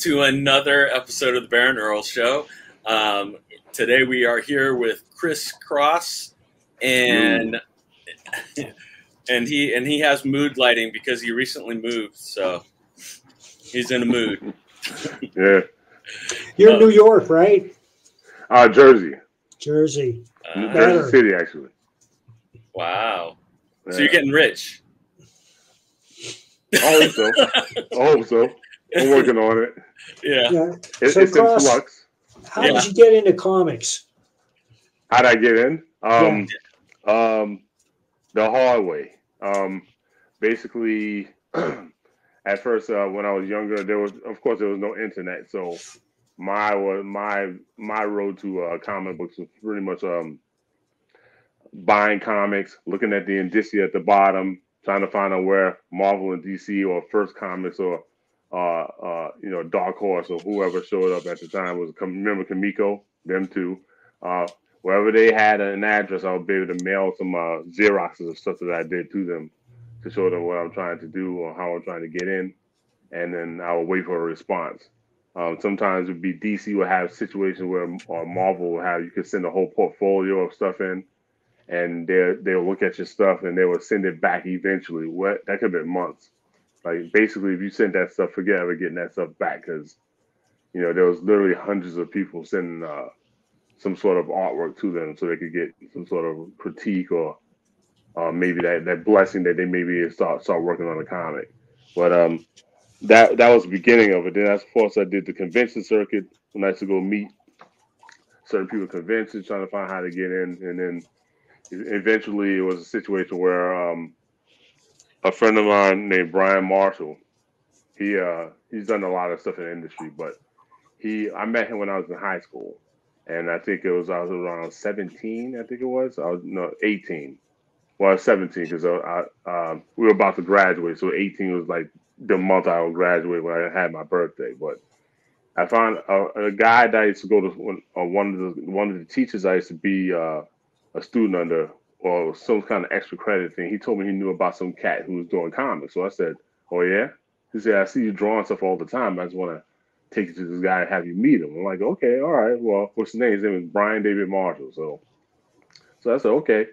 Hello and welcome to another episode of the Baron Earl Show. Um, today we are here with ChrisCross, and and he and he has mood lighting because he recently moved, so he's in a mood. Yeah. You're in New York, right? Uh, Jersey. Jersey. Uh, Better. Jersey City, actually. wow. So you're getting rich. I hope so. I hope so. I'm working on it. Yeah. Yeah. it So it's in Cross- flux. How Yeah. did you get into comics? How'd I get in? Um, um, the hard way. Um, basically, at first, uh, when I was younger, there was, of course, there was no internet, so my my my road to uh, comic books was pretty much um buying comics, looking at the indicia at the bottom, trying to find out where Marvel and DC or First Comics or uh, uh, you know Dark Horse or whoever showed up at the time was remember Comico, them two. Uh, wherever they had an address, I would be able to mail some uh, Xeroxes of stuff that I did to them to show them what I'm trying to do or how I'm trying to get in, and then I would wait for a response. Um, sometimes it would be DC would have situations where or Marvel would have you could send a whole portfolio of stuff in, and they they'll look at your stuff and they will send it back eventually. What that could have been months. Like basically, if you sent that stuff, forget ever getting that stuff back because you know there was literally hundreds of people sending uh, some sort of artwork to them so they could get some sort of critique or uh, maybe that, that blessing that they maybe start start working on a comic. But um, that that was the beginning of it. Then of course I did the convention circuit I used to go meet certain people at conventions trying to find how to get in, and then eventually it was a situation where um, a friend of mine named Brian Marshall, he uh, he's done a lot of stuff in the industry, but he I met him when I was in high school, and I think it was I was around 17, I think it was. I was no 18, well I was 17 because I, I um, we were about to graduate, so 18 was like the month I would graduate when I had my birthday, but. I found a, a guy that I used to go to one, uh, one of the one of the teachers I used to be uh, a student under or some kind of extra credit thing. He told me he knew about some cat who was doing comics. So I said, "Oh yeah." He said, "I see you drawing stuff all the time. I just want to take you to this guy and have you meet him." I'm like, "Okay, all right. Well, what's his name? His name is Brian David Marshall." So, so I said, "Okay,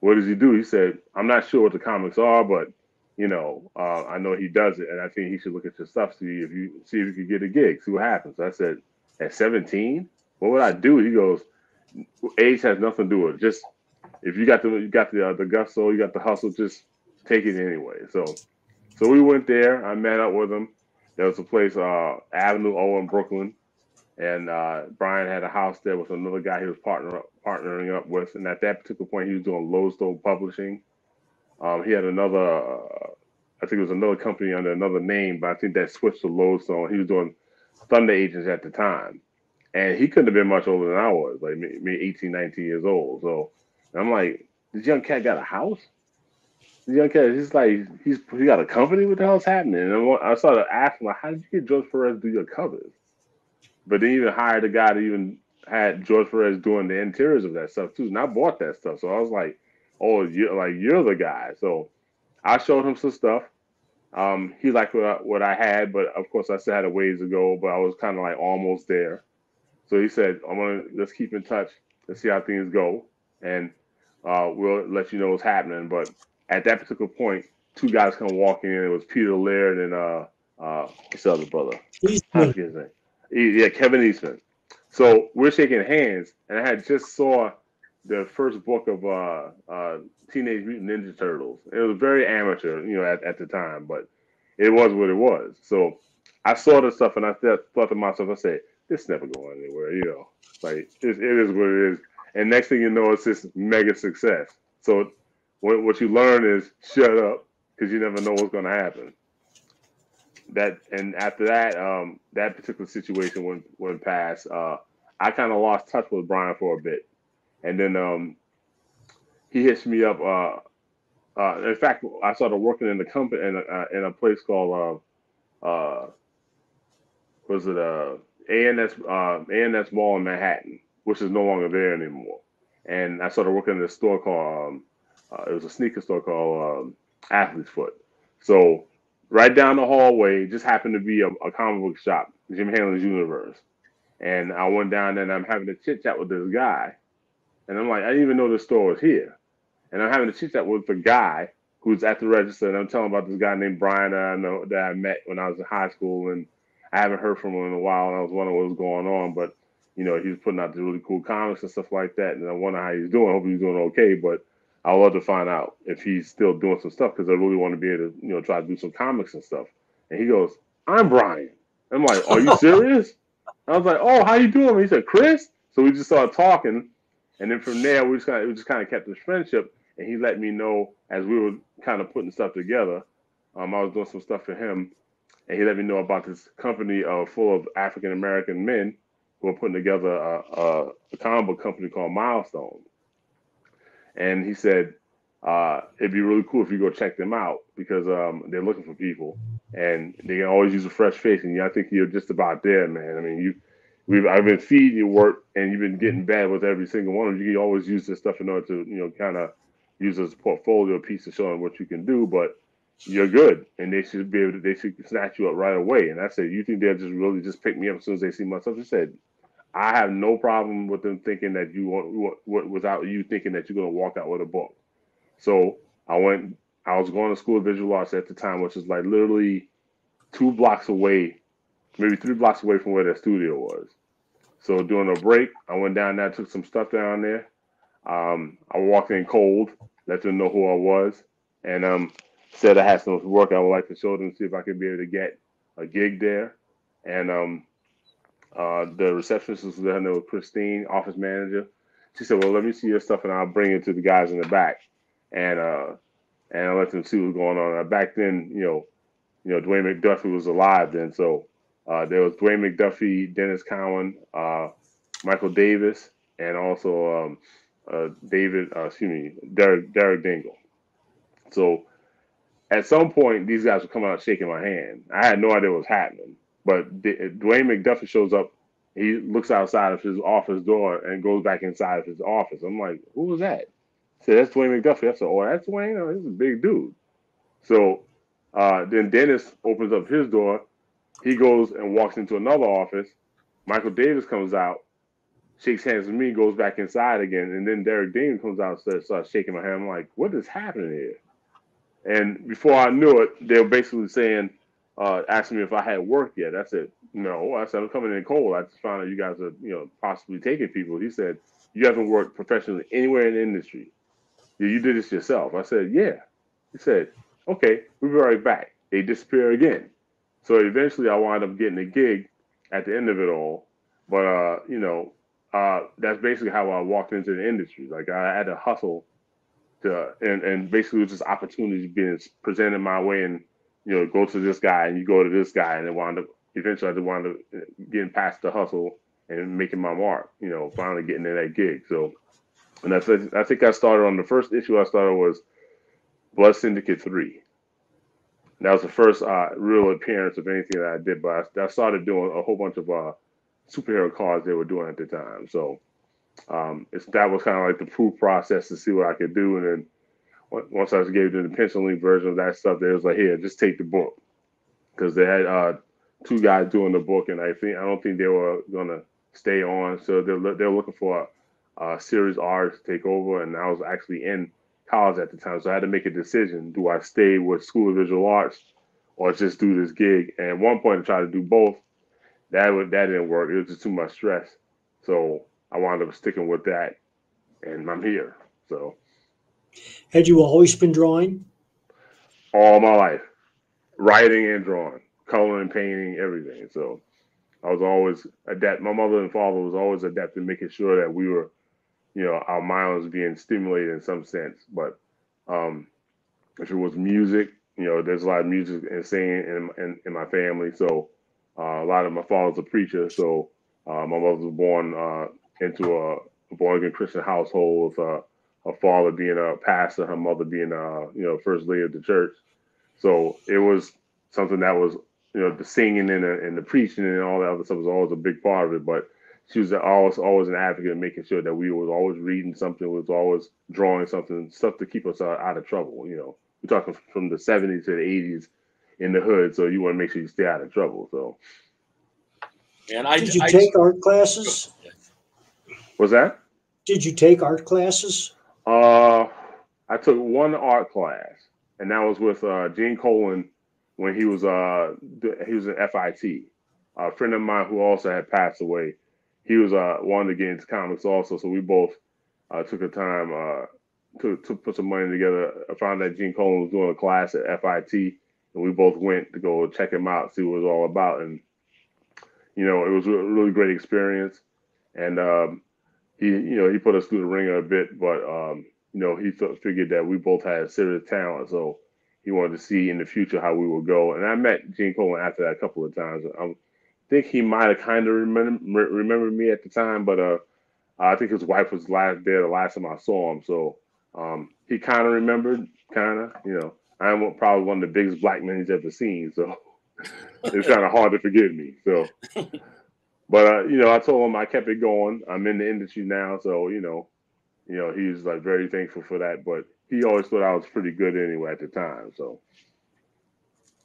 what does he do?" He said, "I'm not sure what the comics are, but you know, uh, I know he does it, and I think he should look at your stuff, see if you see if you could get a gig, see what happens." I said, "At 17, what would I do?" He goes, "Age has nothing to do with it. Just if you got the you got the uh, the gusto, you got the hustle, just take it anyway." So, so we went there. I met up with him. There was a place, uh, Avenue O in Brooklyn, and uh, Brian had a house there with another guy he was partner partnering up with. And at that particular point, he was doing Lodestone Publishing. Um, he had another, uh, I think it was another company under another name, but I think that switched to Lodestone. He was doing Thunder Agents at the time, and he couldn't have been much older than I was, like me, me 18, 19 years old. So I'm like, this young cat got a house. This young cat, he's like, he's he got a company. What the hell's happening? And I'm- I started asking, like, how did you get George Perez to do your covers? But they even hired a guy to even had George Perez doing the interiors of that stuff too. And I bought that stuff, so I was like, oh, you're like you're the guy. So I showed him some stuff. Um, he liked what I, what I had, but of course I still had a ways to go. But I was kind of like almost there. So he said, "I'm gonna let's keep in touch. Let's see how things go, and uh, we'll let you know what's happening." But at that particular point, two guys come walking in. It was Peter Laird and uh, uh, what's the other brother? He's I his name. E- Yeah, Kevin Eastman. So we're shaking hands, and I had just saw the first book of uh, uh, Teenage Mutant Ninja Turtles. It was very amateur, you know, at, at the time, but it was what it was. So I saw the stuff, and I th- thought to myself, I said, "This never going anywhere," you know. Like it, it is what it is. And next thing you know, it's this mega success. So what what you learn is shut up because you never know what's going to happen. That and after that um that particular situation went went past uh i kind of lost touch with brian for a bit. And then um he hits me up uh uh in fact i started working in the company in a, uh, in a place called uh uh was it uh ans uh A&S mall in manhattan which is no longer there anymore and i started working in a store called um uh, it was a sneaker store called um athlete's foot so right down the hallway just happened to be a, a comic book shop, Jim Hanley's Universe. And I went down there and I'm having a chit chat with this guy. And I'm like, I didn't even know the store was here. And I'm having a chit chat with the guy who's at the register. And I'm telling about this guy named Brian that I know that I met when I was in high school. And I haven't heard from him in a while. And I was wondering what was going on. But, you know, he was putting out the really cool comics and stuff like that. And I wonder how he's doing. I hope he's doing okay. But I would love to find out if he's still doing some stuff because I really want to be able to, you know, try to do some comics and stuff. And he goes, I'm Brian. I'm like, Are you serious? I was like, "Oh, how you doing?" He said, "Chris." So we just started talking, and then from there we just kind of we just kind of kept this friendship. And he let me know as we were kind of putting stuff together. Um, I was doing some stuff for him, and he let me know about this company uh, full of African American men who are putting together a, a, a comic book company called Milestone. And he said, uh, it'd be really cool if you go check them out because um, they're looking for people and they can always use a fresh face. And I think you're just about there, man. I mean, you, we've I've been feeding your work, and you've been getting bad with every single one of you. You always use this stuff in order to, you know, kind of use as a portfolio piece to show them what you can do. But you're good, and they should be able to. They should snatch you up right away. And I said, you think they'll just really just pick me up as soon as they see my stuff? He said, I have no problem with them thinking that you want without you thinking that you're going to walk out with a book. So I went. I was going to school of visual arts at the time, which is like literally two blocks away, maybe three blocks away from where their studio was. So during a break, I went down there, took some stuff down there. Um, I walked in cold, let them know who I was, and um, said I had some work I would like to show them, see if I could be able to get a gig there. And um, uh, the receptionist was there, with Christine, office manager. She said, "Well, let me see your stuff, and I'll bring it to the guys in the back." And uh, and I let them see what's going on. Back then, you know, you know, Dwayne McDuffie was alive then, so uh, there was Dwayne McDuffie, Denys Cowan, uh, Michael Davis, and also um, uh, David, uh, excuse me, Derek Derek Dingle. So at some point, these guys were coming out shaking my hand. I had no idea what was happening. But D- Dwayne McDuffie shows up. He looks outside of his office door and goes back inside of his office. I'm like, who was that? Said, that's Dwayne McDuffie. I said, oh, that's Dwayne? Oh, he's a big dude. So uh, then Dennis opens up his door. He goes and walks into another office. Michael Davis comes out, shakes hands with me, goes back inside again. And then Derek Dean comes out and starts shaking my hand. I'm like, what is happening here? And before I knew it, they were basically saying, uh, asking me if I had work yet. I said, no. I said, I'm coming in cold. I just found out you guys are, you know, possibly taking people. He said, you haven't worked professionally anywhere in the industry. You did this yourself. I said, yeah. He said, okay, we'll be right back. They disappear again. So eventually I wound up getting a gig at the end of it all. But, uh, you know, uh, that's basically how I walked into the industry. Like I had to hustle to, and, and basically it was just opportunities being presented my way and you know, go to this guy and you go to this guy, and it wound up eventually I wound up getting past the hustle and making my mark. You know, finally getting in that gig. So, and I I think I started on the first issue I started was Blood Syndicate three. That was the first uh, real appearance of anything that I did, but I, I started doing a whole bunch of uh, superhero cards they were doing at the time. So um, it's that was kind of like the proof process to see what I could do, and then once I gave them the pencil link version of that stuff, they was like, "Here, just take the book," because they had uh, two guys doing the book, and I think I don't think they were gonna stay on, so they're they're looking for a, a series R to take over, and I was actually in college at the time, so I had to make a decision: do I stay with School of Visual Arts or just do this gig? And at one point, I tried to do both. That would that didn't work. It was just too much stress, so I wound up sticking with that, and I'm here. So. Had you always been drawing? All my life, writing and drawing, coloring, painting, everything. So I was always adept. My mother and father was always adept in making sure that we were, you know, our minds being stimulated in some sense. But um, if it was music, you know, there's a lot of music and singing in, in, in my family. So uh, a lot of my father's a preacher. So uh, my mother was born uh, into a born again Christian household with uh, her father being a pastor, her mother being a you know first lady of the church. So it was something that was you know the singing and the, and the preaching and all that other stuff was always a big part of it. But she was always always an advocate of making sure that we was always reading something, was always drawing something, stuff to keep us out, out of trouble. You know, we're talking from the '70s to the '80s. in the hood, so you want to make sure you stay out of trouble. So. And I did you I, take art classes? Was that? Did you take art classes? Uh, I took one art class, and that was with uh, Gene Colan when he was uh he was an FIT. A friend of mine who also had passed away, he was uh wanted to get into comics also, so we both uh, took a time uh to, to put some money together. I found that Gene Colan was doing a class at FIT, and we both went to go check him out, see what it was all about, and you know it was a really great experience. And um, he, you know, he put us through the ringer a bit, but um, you know, he th- figured that we both had serious talent, so he wanted to see in the future how we would go. And I met Gene Colan after that a couple of times. I think he might have kind of remember remembered me at the time, but uh, I think his wife was last there the last time I saw him, so um, he kind of remembered, kind of. You know, I'm probably one of the biggest black men he's ever seen, so it's kind of hard to forget me. So, but uh, you know, I told him I kept it going. I'm in the industry now, so you know, you know, he's like very thankful for that. But he always thought I was pretty good anyway at the time. So.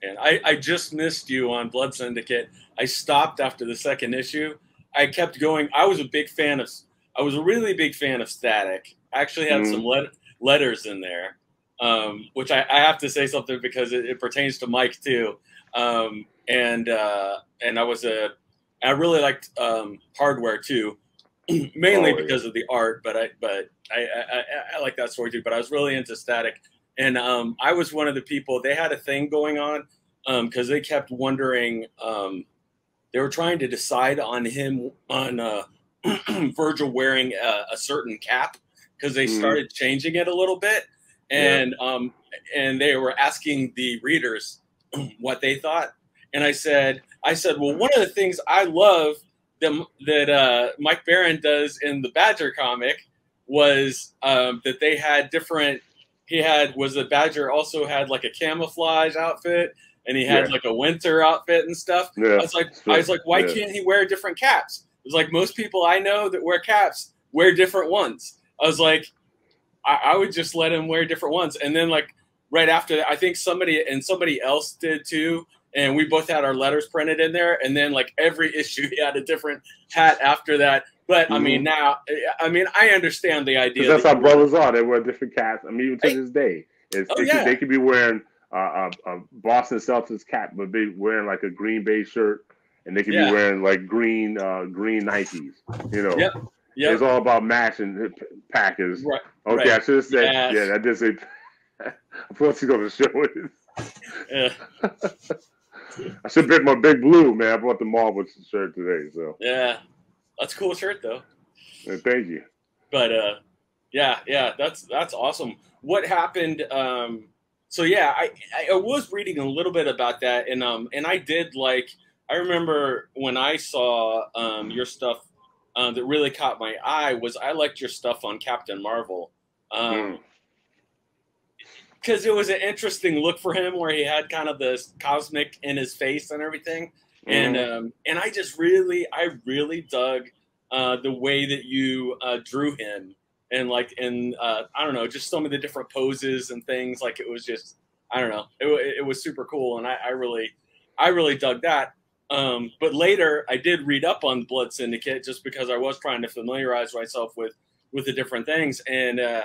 And I, I just missed you on Blood Syndicate. I stopped after the second issue. I kept going. I was a big fan of. I was a really big fan of Static. I actually had mm-hmm. some let, letters in there, um, which I, I, have to say something because it, it pertains to Mike too. Um, and uh, and I was a. I really liked um, hardware too, mainly oh, because yeah. of the art. But I but I, I, I like that story too. But I was really into Static and um, I was one of the people. They had a thing going on because um, they kept wondering. Um, they were trying to decide on him on uh, Virgil wearing a, a, certain cap because they mm. started changing it a little bit, and yeah. um, and they were asking the readers what they thought. And I said, I said, well, one of the things I love that that uh, Mike Baron does in the Badger comic was um, that they had different he had was the Badger also had like a camouflage outfit and he had yeah. like a winter outfit and stuff. Yeah, I was like, I was like, why yeah. can't he wear different caps? It was like most people I know that wear caps wear different ones. I was like, I, I would just let him wear different ones. And then like right after that, I think somebody and somebody else did too. And we both had our letters printed in there. And then like every issue, he had a different hat after that. But mm-hmm. I mean, mm-hmm. now, I mean, I understand the idea. That's that how brothers are. They wear different caps. I mean, even to hey. this day, it's, oh, they, yeah. could, they could be wearing uh, a, a, Boston Celtics cap, but be wearing like a Green Bay shirt, and they could yeah. be wearing like green uh, green Nikes. You know, yep. Yep. it's all about matching Packers. Right. Okay, right. I should have said, yes. yeah, That did say. I forgot to go to the show with Yeah. I should pick my big blue, man. I bought the Marvel shirt today, so yeah. That's a cool shirt though. thank you. But uh, yeah, yeah, that's that's awesome. What happened? Um, so yeah, I I was reading a little bit about that, and um, and I did like I remember when I saw um your stuff um, that really caught my eye was I liked your stuff on Captain Marvel. Um, mm because it was an interesting look for him where he had kind of this cosmic in his face and everything and mm-hmm. um, and I just really, I really dug uh, the way that you uh, drew him, and like, and uh, I don't know, just some of the different poses and things. Like it was just, I don't know, it, it was super cool, and I, I really, I really dug that. Um, but later, I did read up on Blood Syndicate just because I was trying to familiarize myself with with the different things, and uh,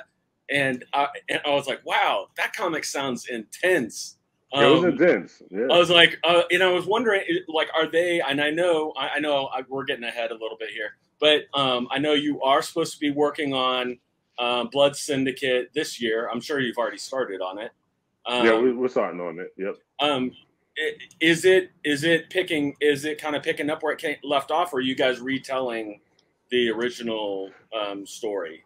and I, and I was like, wow, that comic sounds intense. Um, it was intense. Yeah. I was like, uh, and I was wondering, like, are they? And I know, I, I know, I, we're getting ahead a little bit here, but um, I know you are supposed to be working on uh, Blood Syndicate this year. I'm sure you've already started on it. Um, yeah, we're starting on it. Yep. Um, is it is it picking? Is it kind of picking up where it came, left off, or are you guys retelling the original um, story?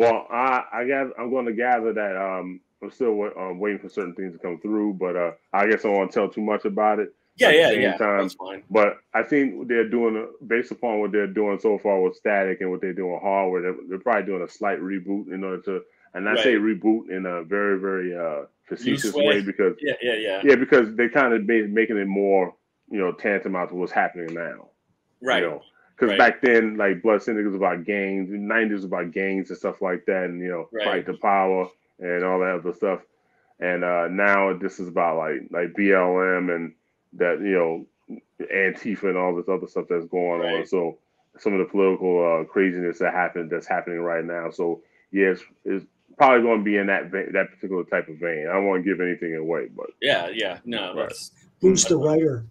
Well, I I got I'm going to gather that um I'm still uh, waiting for certain things to come through, but uh, I guess I don't want to tell too much about it. Yeah, yeah, yeah. Time. That's fine. But I think they're doing, uh, based upon what they're doing so far with Static and what they're doing hardware, they're, they're probably doing a slight reboot in order to, and I right. say reboot in a very, very uh, facetious way. way. because yeah, yeah, yeah, yeah, because they kind of made, making it more, you know, tantamount to what's happening now. Right. You know, because right. back then, like Blood Syndicate was about gangs, '90s was about gangs and stuff like that, and you know, right. fight the power and all that other stuff and uh, now this is about like like BLM and that you know Antifa and all this other stuff that's going Right. on. So some of the political uh, craziness that happened that's happening right now. So yes, it's probably going to be in that vein, that particular type of vein. I don't want to give anything away, but Yeah, yeah. No, Right. that's Who's the writer?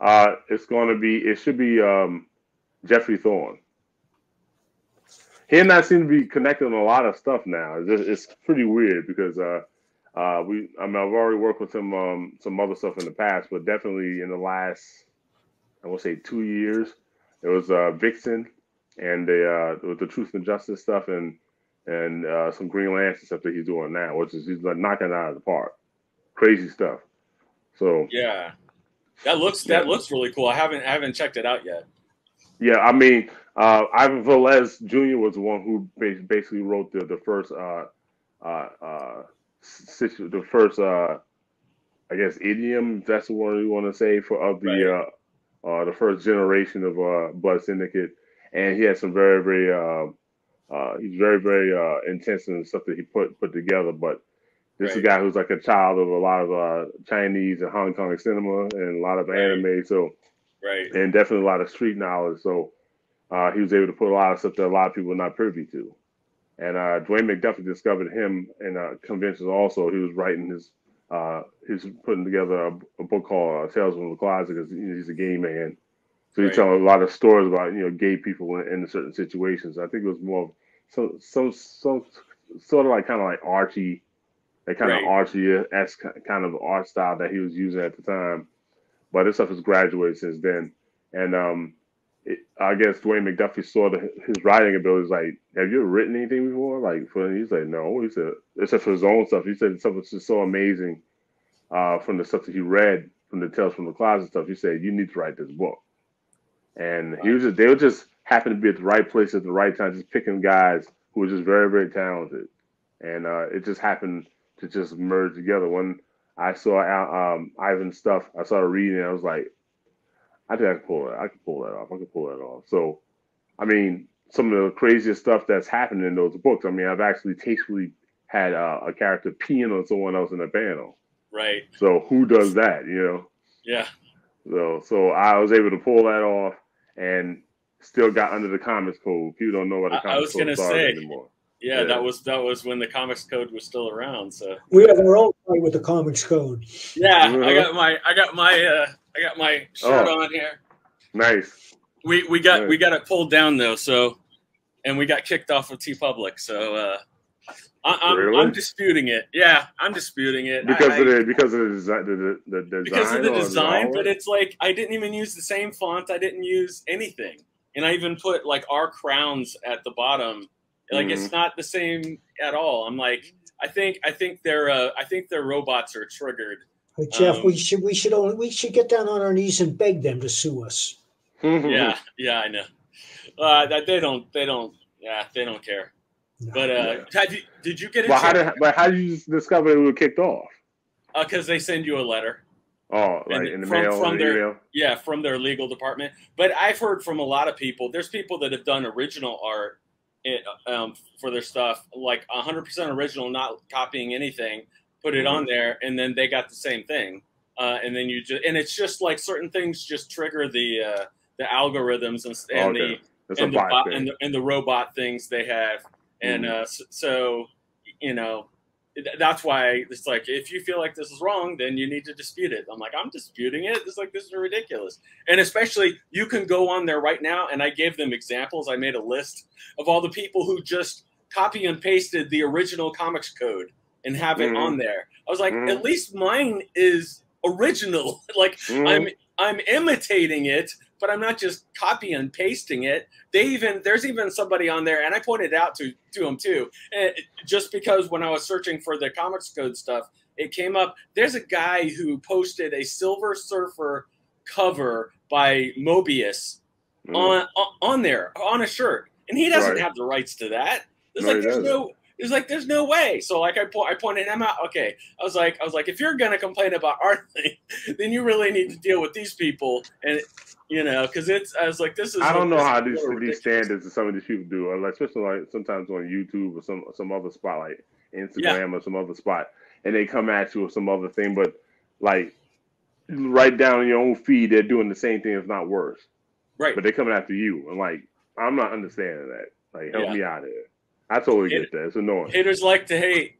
uh, it's going to be it should be um, Geoffrey Thorne. He and I seem to be connected on a lot of stuff now. It's, just, it's pretty weird because uh, uh, we I mean I've already worked with some um, some other stuff in the past, but definitely in the last I will say two years, it was uh, Vixen and the uh, with the Truth and Justice stuff and and uh, some Green Lantern stuff that he's doing now, which is he's like knocking it out of the park. Crazy stuff. So yeah. That looks Yeah. that looks really cool. I haven't I haven't checked it out yet. Yeah, I mean, uh, Ivan Velez Jr. was the one who basically wrote the the first uh, uh, uh, situ- the first uh, I guess idiom. That's the one you want to say for of the uh, uh, the first generation of uh, Blood Syndicate, and he had some very very uh, uh, he's very very uh, intense in the stuff that he put put together. But this is a guy who's like a child of a lot of uh, Chinese and Hong Kong cinema and a lot of Right. anime. So Right. and definitely a lot of street knowledge. So uh, he was able to put a lot of stuff that a lot of people were not privy to. And uh, Dwayne McDuffie discovered him in uh, conventions. Also, he was writing his, uh, he's putting together a, a book called uh, Tales from the Closet because he's a gay man. So he's Right. telling a lot of stories about you know gay people in, in certain situations. I think it was more of so so so sort of like kind of like Archie, that kind Right. of Archie esque kind of art style that he was using at the time. But this stuff has graduated since then, and um, it, I guess Dwayne McDuffie saw the, his writing abilities. Like, have you ever written anything before? Like, for he's like, no. He said, except for his own stuff. He said stuff was just so amazing uh, from the stuff that he read from the Tales from the Closet stuff. He said, you need to write this book. And he was just, they were just happen to be at the right place at the right time, just picking guys who were just very, very talented. And uh, it just happened to just merge together. When I saw um, Ivan's stuff, I started reading it. I was like, I think I can pull it. I can pull that off. I can pull that off. So, I mean, some of the craziest stuff that's happened in those books. I mean, I've actually tastefully had uh, a character peeing on someone else in a panel. Right. So who does that? You know. Yeah. So, so I was able to pull that off and still got under the comics code. People don't know what the I- I comics was code say, anymore. Yeah. Yeah. That was that was when the comics code was still around. So We have our own fight with the comics code. yeah, I Uh-huh. got my I got my uh I got my shirt Oh. on here. Nice. We we got Nice. we got it pulled down though. So and we got kicked off of TeePublic. So uh, I, I'm, Really? I'm disputing it. Yeah, I'm disputing it Because I- of the because of the design the, the, the design because of the design, artwork? but it's like I didn't even use the same font. I didn't use anything, and I even put like our crowns at the bottom. Like Mm-hmm. it's not the same at all. I'm like, I think I think their uh, I think their robots are triggered. Hey, Jeff, Um, we should we should only, we should get down on our knees and beg them to sue us. Yeah, yeah, I know. Uh, that they don't they don't yeah they don't care. No. But uh, Yeah. you, did you get Well, how it? did but how did you discover it was kicked off? Because uh, they send you a letter. Oh, And like in the from- mail, from their- email. Yeah, from their legal department. But I've heard from a lot of people. There's people that have done original art it, um, for their stuff, like 100% original, not copying anything. Put it Mm-hmm. on there, and then they got the same thing. Uh, and then you just and it's just like certain things just trigger the uh, the algorithms and, and Okay. The and the, bot and the and the robot things they have. And Mhm. uh, so, so you know that's why it's like if you feel like this is wrong then you need to dispute it i'm like i'm disputing it it's like this is ridiculous and especially you can go on there right now and i gave them examples i made a list of all the people who just copy and pasted the original comics code and have it Mhm. on there i was like Mhm. at least mine is original like Mhm. i'm i'm imitating it but i'm not just copy and pasting it they even there's even somebody on there and i pointed out to to him too and just because when i was searching for the comics code stuff it came up there's a guy who posted a silver surfer cover by Moebius Mhm. on on- on there on a shirt and he doesn't Right. have the rights to that it's No, like there's doesn't. no it's like there's no way. So like I po- I pointed him out. Okay, I was like I was like if you're gonna complain about art thing, then you really need to deal with these people and you know because it's I was like this is I don't know how these so these ridiculous. standards that some of these people do, uh, like especially like sometimes on YouTube or some some other spot like Instagram or some other spot. and they come at you with some other thing, but like right down in your own feed, they're doing the same thing, if not worse. Right. But they're coming after you. And like, I'm not understanding that. Like, help Yeah. me out here. I totally Hit- get that. It's annoying. Haters like to hate.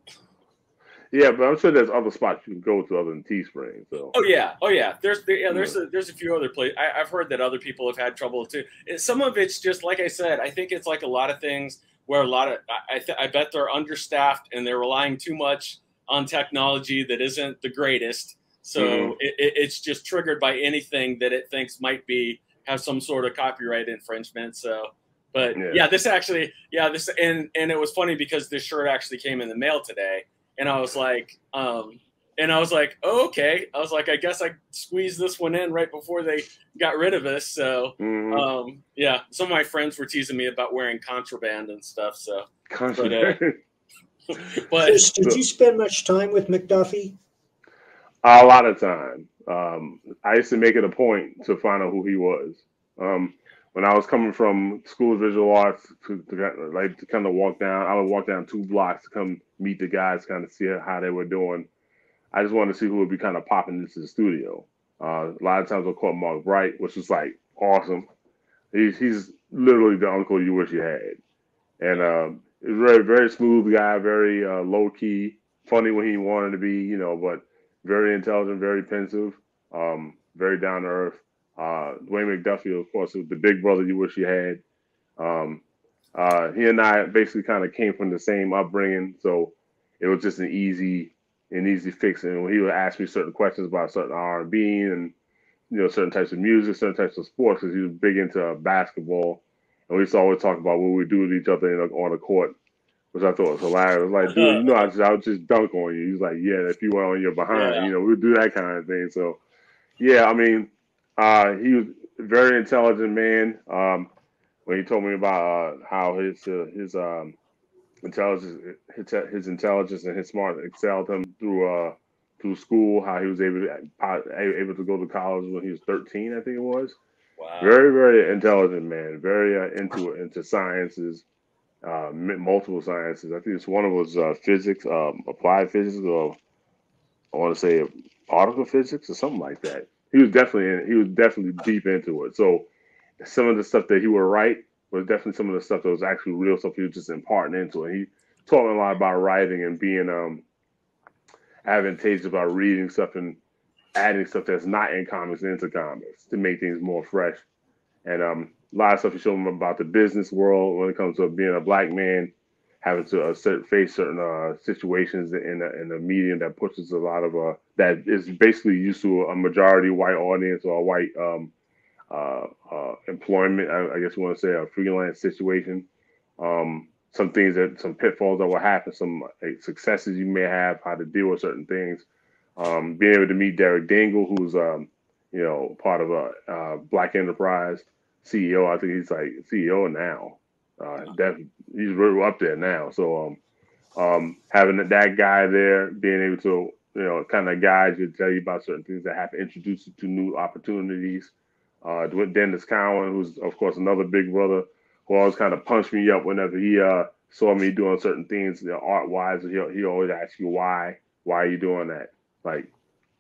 Yeah, but I'm sure there's other spots you can go to other than Teespring. So Oh yeah, oh yeah. There's there, yeah, there's a, there's a few other places. I, I've heard that other people have had trouble too. Some of it's just like I said. I think it's like a lot of things where a lot of I I, th- I bet they're understaffed and they're relying too much on technology that isn't the greatest. So Mhm. it, it, it's just triggered by anything that it thinks might be have some sort of copyright infringement. So. But Yeah. yeah, this actually, yeah, this and and it was funny because this shirt actually came in the mail today, and I was like, um, and I was like, oh, okay. I was like, I guess I squeezed this one in right before they got rid of us. So, Mhm. um, yeah, some of my friends were teasing me about wearing contraband and stuff. So, Country- but Chris, did you spend much time with McDuffie? a lot of time. Um, I used to make it a point to find out who he was. Um, when I was coming from School of Visual Arts to, to like to kind of walk down, I would walk down two blocks to come meet the guys, kind of see how they were doing. I just wanted to see who would be kind of popping into the studio. Uh, a lot of times I caught Mark Bright, which was like awesome. He's he's literally the uncle you wish you had, and um, he's very very smooth guy, very uh, low key, funny when he wanted to be, you know, but very intelligent, very pensive, um, very down to earth. Uh, Dwayne McDuffie, of course, was the big brother you wish you had. Um, uh, he and I basically kind of came from the same upbringing, so it was just an easy, an easy fix. And when he would ask me certain questions about certain R and B and you know certain types of music, certain types of sports, because he was big into basketball, and we used to always talk about what we do with each other in, on the court, which I thought was hilarious. Was Like, dude, you know, I, just, I would just dunk on you. He's like, yeah, if you were on your behind, Yeah. you know, we would do that kind of thing. So, yeah, I mean, uh, he was a very intelligent man. Um, when he told me about uh, how his uh, his um, intelligence, his, his intelligence and his smart excelled him through uh, through school. How he was able to able to go to college when he was thirteen, I think it was. wow, Very very intelligent man. Very uh, into into sciences, uh, multiple sciences. I think it's one of was uh, physics, um, applied physics, or I want to say particle physics or something like that. He was definitely in, he was definitely deep into it. So some of the stuff that he would write was definitely some of the stuff that was actually real stuff he was just imparting into it. He taught me a lot about writing and being um advantageous about reading stuff and adding stuff that's not in comics into comics to make things more fresh. And um, a lot of stuff he showed me about the business world when it comes to being a black man, having to uh, cer- face certain uh, situations in a, in a medium that pushes a lot of uh, that is basically used to a majority white audience or a white um, uh, uh, employment. I, I guess you want to say a freelance situation. Um, some things that some pitfalls that will happen, some successes you may have, how to deal with certain things. Um, being able to meet Derek Dingle, who's um, you know part of a uh, Black Enterprise CEO. I think he's like CEO now. Uh, that he's really up there now. So um, um, having that guy there, being able to you know kind of guide you, tell you about certain things that happen, introduce you to new opportunities. Uh, with Denys Cowan, who's of course another big brother, who always kind of punched me up whenever he uh, saw me doing certain things, you know, art wise. He he always asks you why, why are you doing that? Like,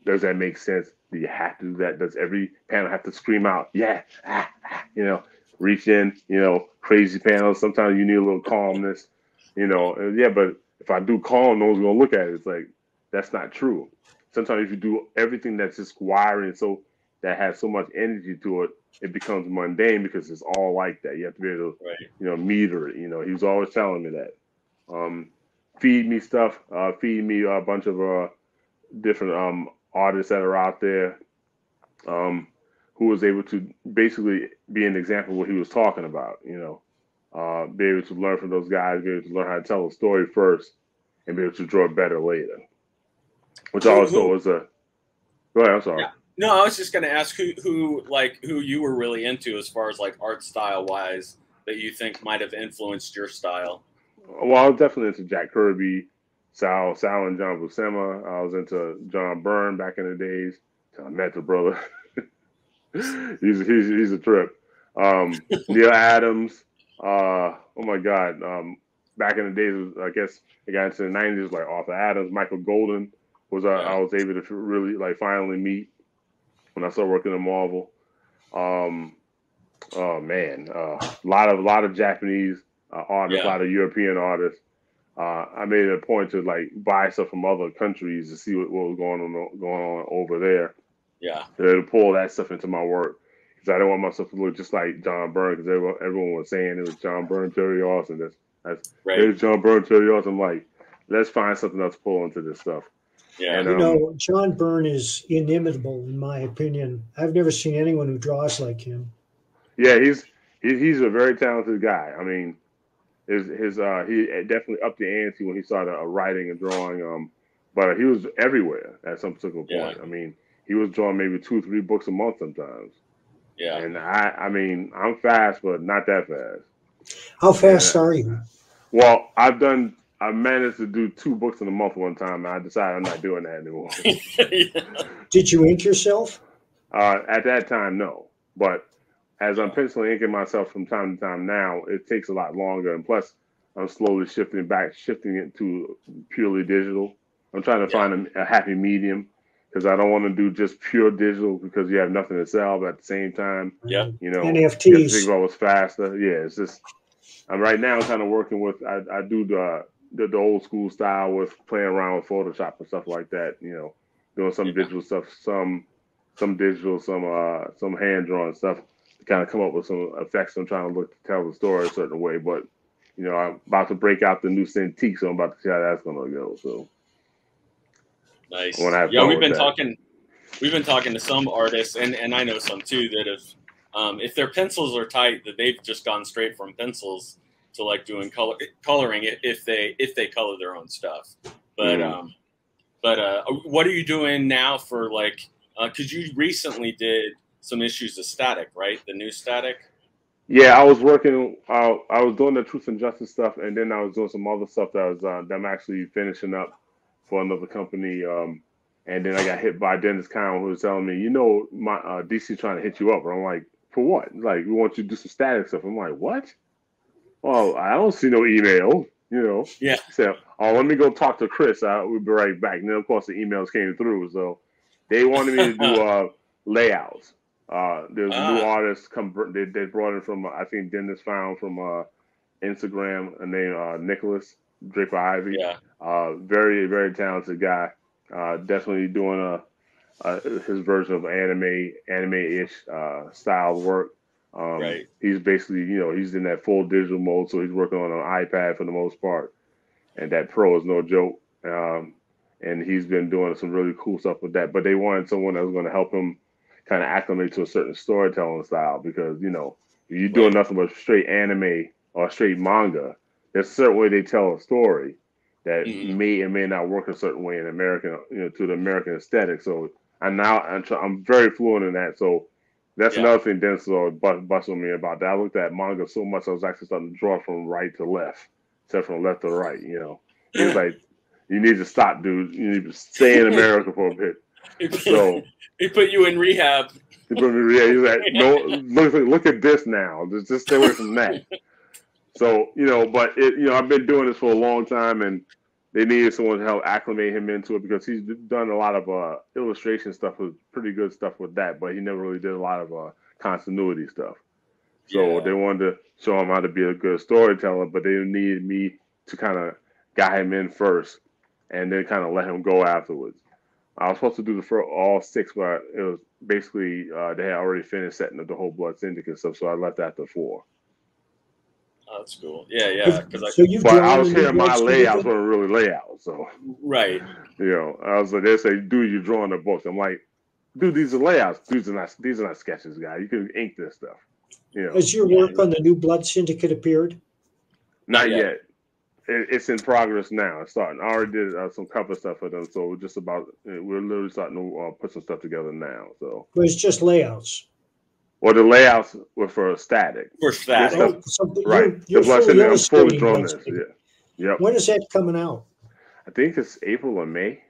does that make sense? Do you have to do that? Does every panel have to scream out, yeah, ah, ah, you know, reach in, you know, crazy panels. Sometimes you need a little calmness, you know. And yeah, but if I do calm, no one's gonna look at it. It's like that's not true. Sometimes if you do everything that's just wiring so that has so much energy to it, it becomes mundane because it's all like that. You have to be able to, right, you know, meter it. You know, he was always telling me that. Um, feed me stuff. Uh, feed me a bunch of uh, different um, artists that are out there. Um, who was able to basically be an example of what he was talking about. You know, uh, be able to learn from those guys, be able to learn how to tell a story first, and be able to draw better later. Which Who- also who- was a. Go ahead. I'm sorry. Yeah. No, I was just going to ask who, who, like, who you were really into as far as like art style wise that you think might have influenced your style. Well, I was definitely into Jack Kirby, Sal, Sal and John Buscema. I was into John Byrne back in the days. I met the brother. he's he's he's a trip. Um, Neal Adams. Uh, oh my God. Um, back in the days, I guess it got into the nineties, like Arthur Adams, Michael Golden was uh, I was able to really like finally meet when I started working at Marvel. Um, oh man, a uh, lot of a lot of Japanese uh, artists, a lot of European artists. Uh, I made it a point to like buy stuff from other countries to see what, what was going on going on over there. Yeah, to pull that stuff into my work because I don't want myself to look just like John Byrne because everyone, everyone was saying it was John Byrne, Terry Austin. That's that's right. John Byrne, Terry Austin. I'm like, let's find something else to pull into this stuff. Yeah, and, you um, know, John Byrne is inimitable in my opinion. I've never seen anyone who draws like him. Yeah, he's he's a very talented guy. I mean, his his uh he definitely upped the ante when he started uh, writing and drawing. Um, but he was everywhere at some particular point. Yeah. I mean, he was drawing maybe two, three books a month sometimes. Yeah. And I, I mean, I'm fast, but not that fast. How fast and, are you? Well, I've done. I managed to do two books in a month one time, and I decided I'm not doing that anymore. yeah. Did you ink yourself? Uh, at that time, no. But as I'm penciling inking myself from time to time now, it takes a lot longer. And plus, I'm slowly shifting back, shifting it to purely digital. I'm trying to yeah. find a, a, happy medium because I don't want to do just pure digital because you have nothing to sell, but at the same time, yeah, you know, NFTs. Think about what's faster. Yeah, it's just. I'm right now kind of working with. I, I do the, the, the old school style with playing around with Photoshop and stuff like that. You know, doing some yeah. digital stuff, some some digital, some uh some hand drawn stuff to kind of come up with some effects. I'm trying to look to tell the story a certain way, but you know, I'm about to break out the new Cintiq, so I'm about to see how that's going to go. So nice. Yeah, we've been that. talking. We've been talking to some artists, and and I know some too that have, um, if their pencils are tight, that they've just gone straight from pencils to like doing color coloring it if they if they color their own stuff. But mm. um, but uh, what are you doing now for like? Because uh, you recently did some issues of static, right? The new static. Yeah, I was working. Uh, I was doing the truth and justice stuff, and then I was doing some other stuff that was uh, that I'm actually finishing up for another company. Um, and then I got hit by Denys Cowan, who was telling me, you know, my uh, DC trying to hit you up. And I'm like, for what? Like, we want you to do some static stuff. I'm like, what? Well, I don't see no email. You know. Yeah. So, oh, let me go talk to Chris. I, we'll be right back. And then, of course, the emails came through. So they wanted me to do uh, layouts. Uh, there's ah. new artists come. They, they brought in from I think Dennis found from uh, Instagram a name uh, Nikolas Draper Ivey. Yeah. Uh, very very talented guy. Uh, definitely doing a, a, his version of anime anime ish uh, style work. Um, right. He's basically you know he's in that full digital mode, so he's working on an iPad for the most part, and that Pro is no joke. Um, and he's been doing some really cool stuff with that. But they wanted someone that was going to help him kind of acclimate to a certain storytelling style because you know if you're doing nothing but straight anime or straight manga, there's a certain way they tell a story that mm-hmm. may and may not work a certain way in American, you know, to the American aesthetic. So I'm now I'm, I'm very fluent in that. So that's yeah. another thing Denzel bust, busted me about that. I looked at manga so much I was actually starting to draw from right to left, instead from left to right. You know, it's like you need to stop, dude. You need to stay in America for a bit. So he put you in rehab. He put me in rehab. He's like, no, look, look at this now. Just, just stay away from that. so you know, but it, you know, I've been doing this for a long time, and they needed someone to help acclimate him into it because he's done a lot of uh, illustration stuff with pretty good stuff with that, but he never really did a lot of uh, continuity stuff. So yeah. they wanted to show him how to be a good storyteller, but they needed me to kind of guide him in first, and then kind of let him go afterwards. I was supposed to do the for all six, but it was basically uh, they had already finished setting up the whole blood syndicate stuff, so I left after four. Oh, that's cool. Yeah, yeah. Because I, so you've but I was hearing my layouts weren't really layouts, so right. You know, I was like, they say, "Dude, you're drawing the books." I'm like, "Dude, these are layouts. These are not these are not sketches, guy. You can ink this stuff." You know. Has your work on the new Blood Syndicate appeared? Not yet it, it's in progress now. It's starting. I already did uh, some cover stuff for them, so we're just about we're literally starting to uh, put some stuff together now. So but it's just layouts. Well, the layouts were for static. For static, stuff, oh, right? You're, you're fully, fully, fully drawn this. Yeah. Yep. When is that coming out? I think it's April or May.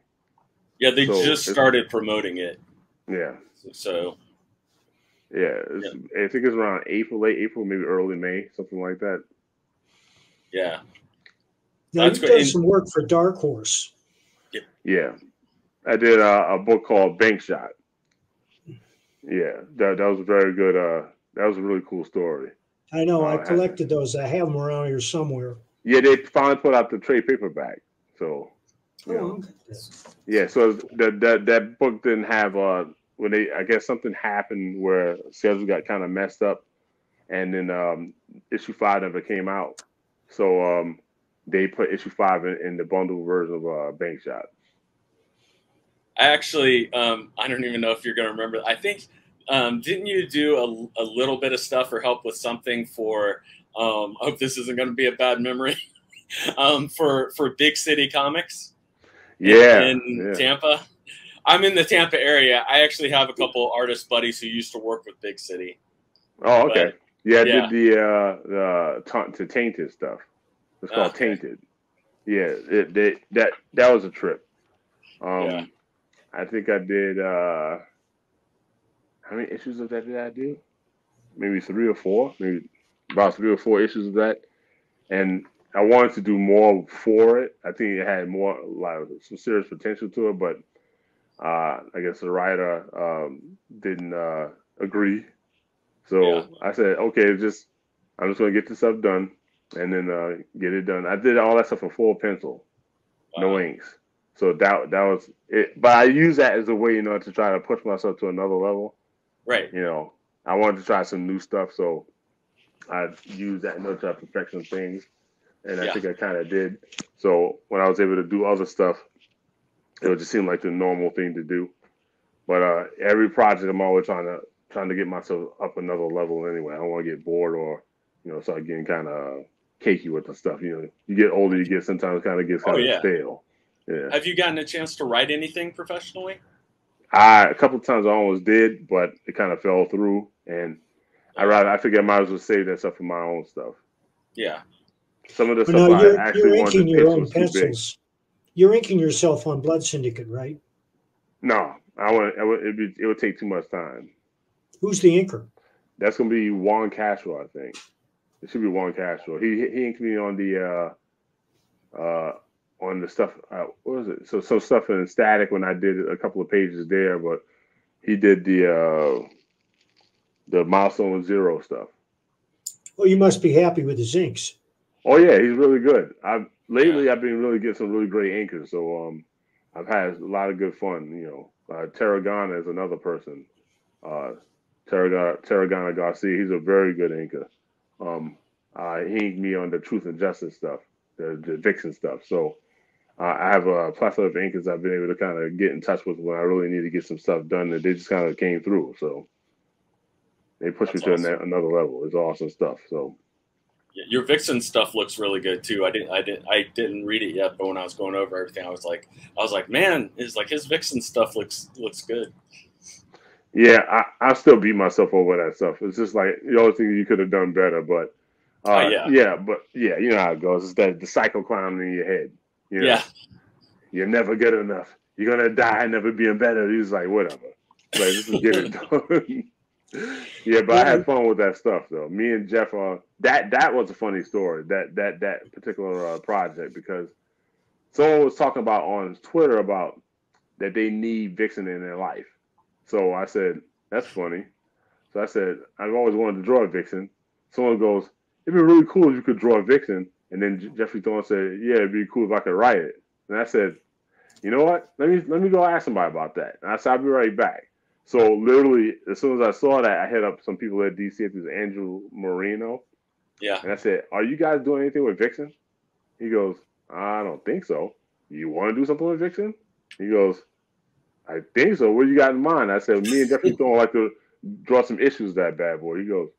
Yeah, they so just started promoting it. Yeah. So. Yeah, yeah, I think it's around April, late April, maybe early May, something like that. Yeah, Now That's you've great. done some work for Dark Horse. Yeah, I did a, a book called Bank Shot. Yeah, that that was a very good. Uh, that was a really cool story. I know Oh, I collected those. I have them around here somewhere. Yeah, they finally put out the trade paperback. So, Oh, okay. yeah. So that that that book didn't have uh when they I guess something happened where schedules got kind of messed up, and then um issue five never came out. So um they put issue five in, in the bundle version of uh, Bank Shot. I actually, um, I don't even know if you're going to remember. I think, um, didn't you do a, a little bit of stuff or help with something for? Um, I hope this isn't going to be a bad memory. um, for for Big City Comics Yeah, in yeah. Tampa. I'm in the Tampa area. I actually have a couple artist buddies who used to work with Big City. Oh, okay. But- yeah, I yeah. did the uh the ta- to tainted stuff. It's called Okay. tainted. Yeah, it, they, that that was a trip. Um, Yeah. I think I did. uh How many issues of that did I do? Maybe three or four. Maybe about three or four issues of that. And I wanted to do more for it. I think it had more like some serious potential to it, but uh I guess the writer um didn't uh agree. So Yeah. I said, okay, just I'm just gonna get this stuff done and then uh get it done. I did all that stuff in full pencil, no Uh, inks. So that that was it. But I use that as a way, you know, to try to push myself to another level. right. You know, I wanted to try some new stuff, so I used that in order to perfection things, and I Yeah. think I kind of did. So when I was able to do other stuff, it would just seem like the normal thing to do. But uh, every project, I'm always trying to trying to get myself up another level. Anyway, I don't want to get bored or you know start getting kind of cakey with the stuff. You know, you get older, you get sometimes kind of gets Oh, kind of yeah. stale. Yeah. Have you gotten a chance to write anything professionally? I a couple times I almost did, but it kind of fell through, and I rather I figured I might as well save that stuff for my own stuff. Yeah. Some of the But stuff now I you're, actually you're wanted to inking your pitch own was too big. pencils. You're inking yourself on Blood Syndicate, right? No, I want it would, it'd be, it would take too much time. Who's the inker? That's gonna be Juan Castro, I think. It should be Juan Castro. He he inked me on the uh uh on the stuff. Uh, what was it? So some stuff in static when I did a couple of pages there, but he did the uh the milestone zero stuff. Well, you must be happy with his inks. Oh yeah, he's really good. I've lately I've been really getting some really great inkers, so um, I've had a lot of good fun. You know, uh, Tarragona is another person. Uh, Tarragona, Tarragona Garcia, he's a very good inker. Um, uh, he inked me on the Truth and Justice stuff, the, the Vixen stuff. So uh, I have a plethora of inkers I've been able to kind of get in touch with when I really need to get some stuff done. And they just kind of came through. So they pushed That's me to awesome. another level. It's awesome stuff. So. Your Vixen stuff looks really good too. I didn't, I didn't, I didn't read it yet, but when I was going over everything, I was like, I was like, man, is like his Vixen stuff looks looks good. Yeah, I, I still beat myself over that stuff. It's just like the only thing you could have done better, but uh, Oh, yeah. yeah, but yeah, you know how it goes. It's that the cycle clown in your head. You know, Yeah, you're never good enough. You're gonna die never being better. He's like, whatever. Like, just get it done. yeah, but I had fun with that stuff though. Me and Jeff, uh, that that was a funny story. That that that particular uh, project because someone was talking about on Twitter about that they need Vixen in their life. So I said, that's funny. So I said, I've always wanted to draw a Vixen. Someone goes, it'd be really cool if you could draw a Vixen. And then Geoffrey Thorne said, yeah, it'd be cool if I could write it. And I said, you know what? Let me let me go ask somebody about that. And I said, I'll be right back. So literally, as soon as I saw that, I hit up some people at DC. It was Andrew Marino. yeah. And I said, Are you guys doing anything with Vixen? He goes, I don't think so. You want to do something with Vixen? He goes, I think so. What do you got in mind? I said, Me and Geoffrey Thorne like to draw some issues that bad boy. He goes,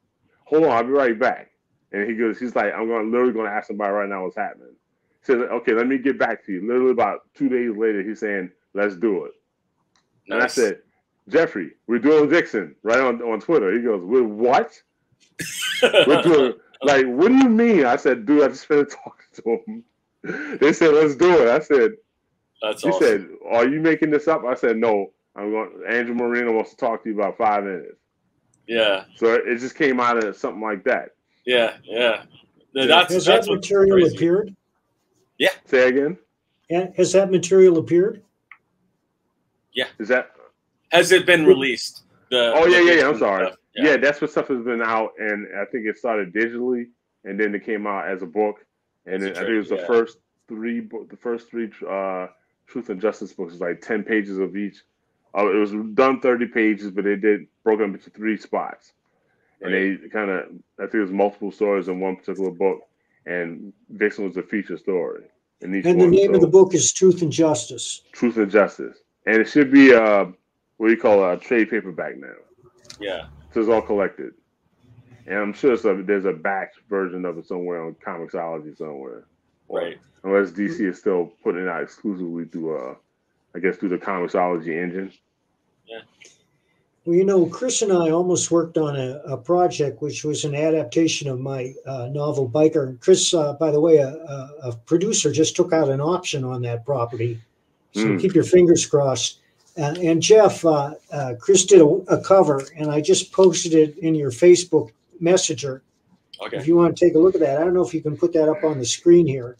Hold on, I'll be right back. And he goes, He's like, I'm going to literally going to ask somebody right now what's happening. He said, Okay, let me get back to you. Literally about two days later, he's saying, Let's do it. And I said, Geoffrey, we're doing Vixen right on, on Twitter. He goes, We're what? We're doing like, what do you mean? I said, dude, I just finished talking to him. They said, let's do it. I said, That's he awesome. said, are you making this up? I said, no. I'm going. Andrew Marino wants to talk to you about five minutes. yeah, So it just came out of something like that. Yeah, yeah. Yeah. That's Has that's that material crazy. appeared? Yeah. Say again. And has that material appeared? Yeah. Is that? Has it been released? The, Oh yeah, yeah, yeah. I'm sorry. stuff? Yeah. that's what stuff has been out, and I think it started digitally, and then it came out as a book, and It's then a I think it was the yeah. first three, book, the first three uh, Truth and Justice books, was like ten pages of each. Uh, it was done thirty pages, but it did broke up into three spots, and they kind of I think it was multiple stories in one particular book, and Vixen was a feature story. In each And the one, name of the book is Truth and Justice. Truth and Justice, and it should be uh, what do you call a trade paperback now. Yeah. So it's all collected. And I'm sure some, there's a batch version of it somewhere on Comixology somewhere. Right. Unless DC is still putting it out exclusively through, uh, I guess, through the Comixology engine. Well, you know, Chris and I almost worked on a, a project which was an adaptation of my uh, novel Biker. And Chris, uh, by the way, a, a, a producer just took out an option on that property. So Mm. keep your fingers crossed. Uh, and Jeff, uh, uh, Chris did a, a cover, and I just posted it in your Facebook Messenger. Okay. If you want to take a look at that, I don't know if you can put that up on the screen here.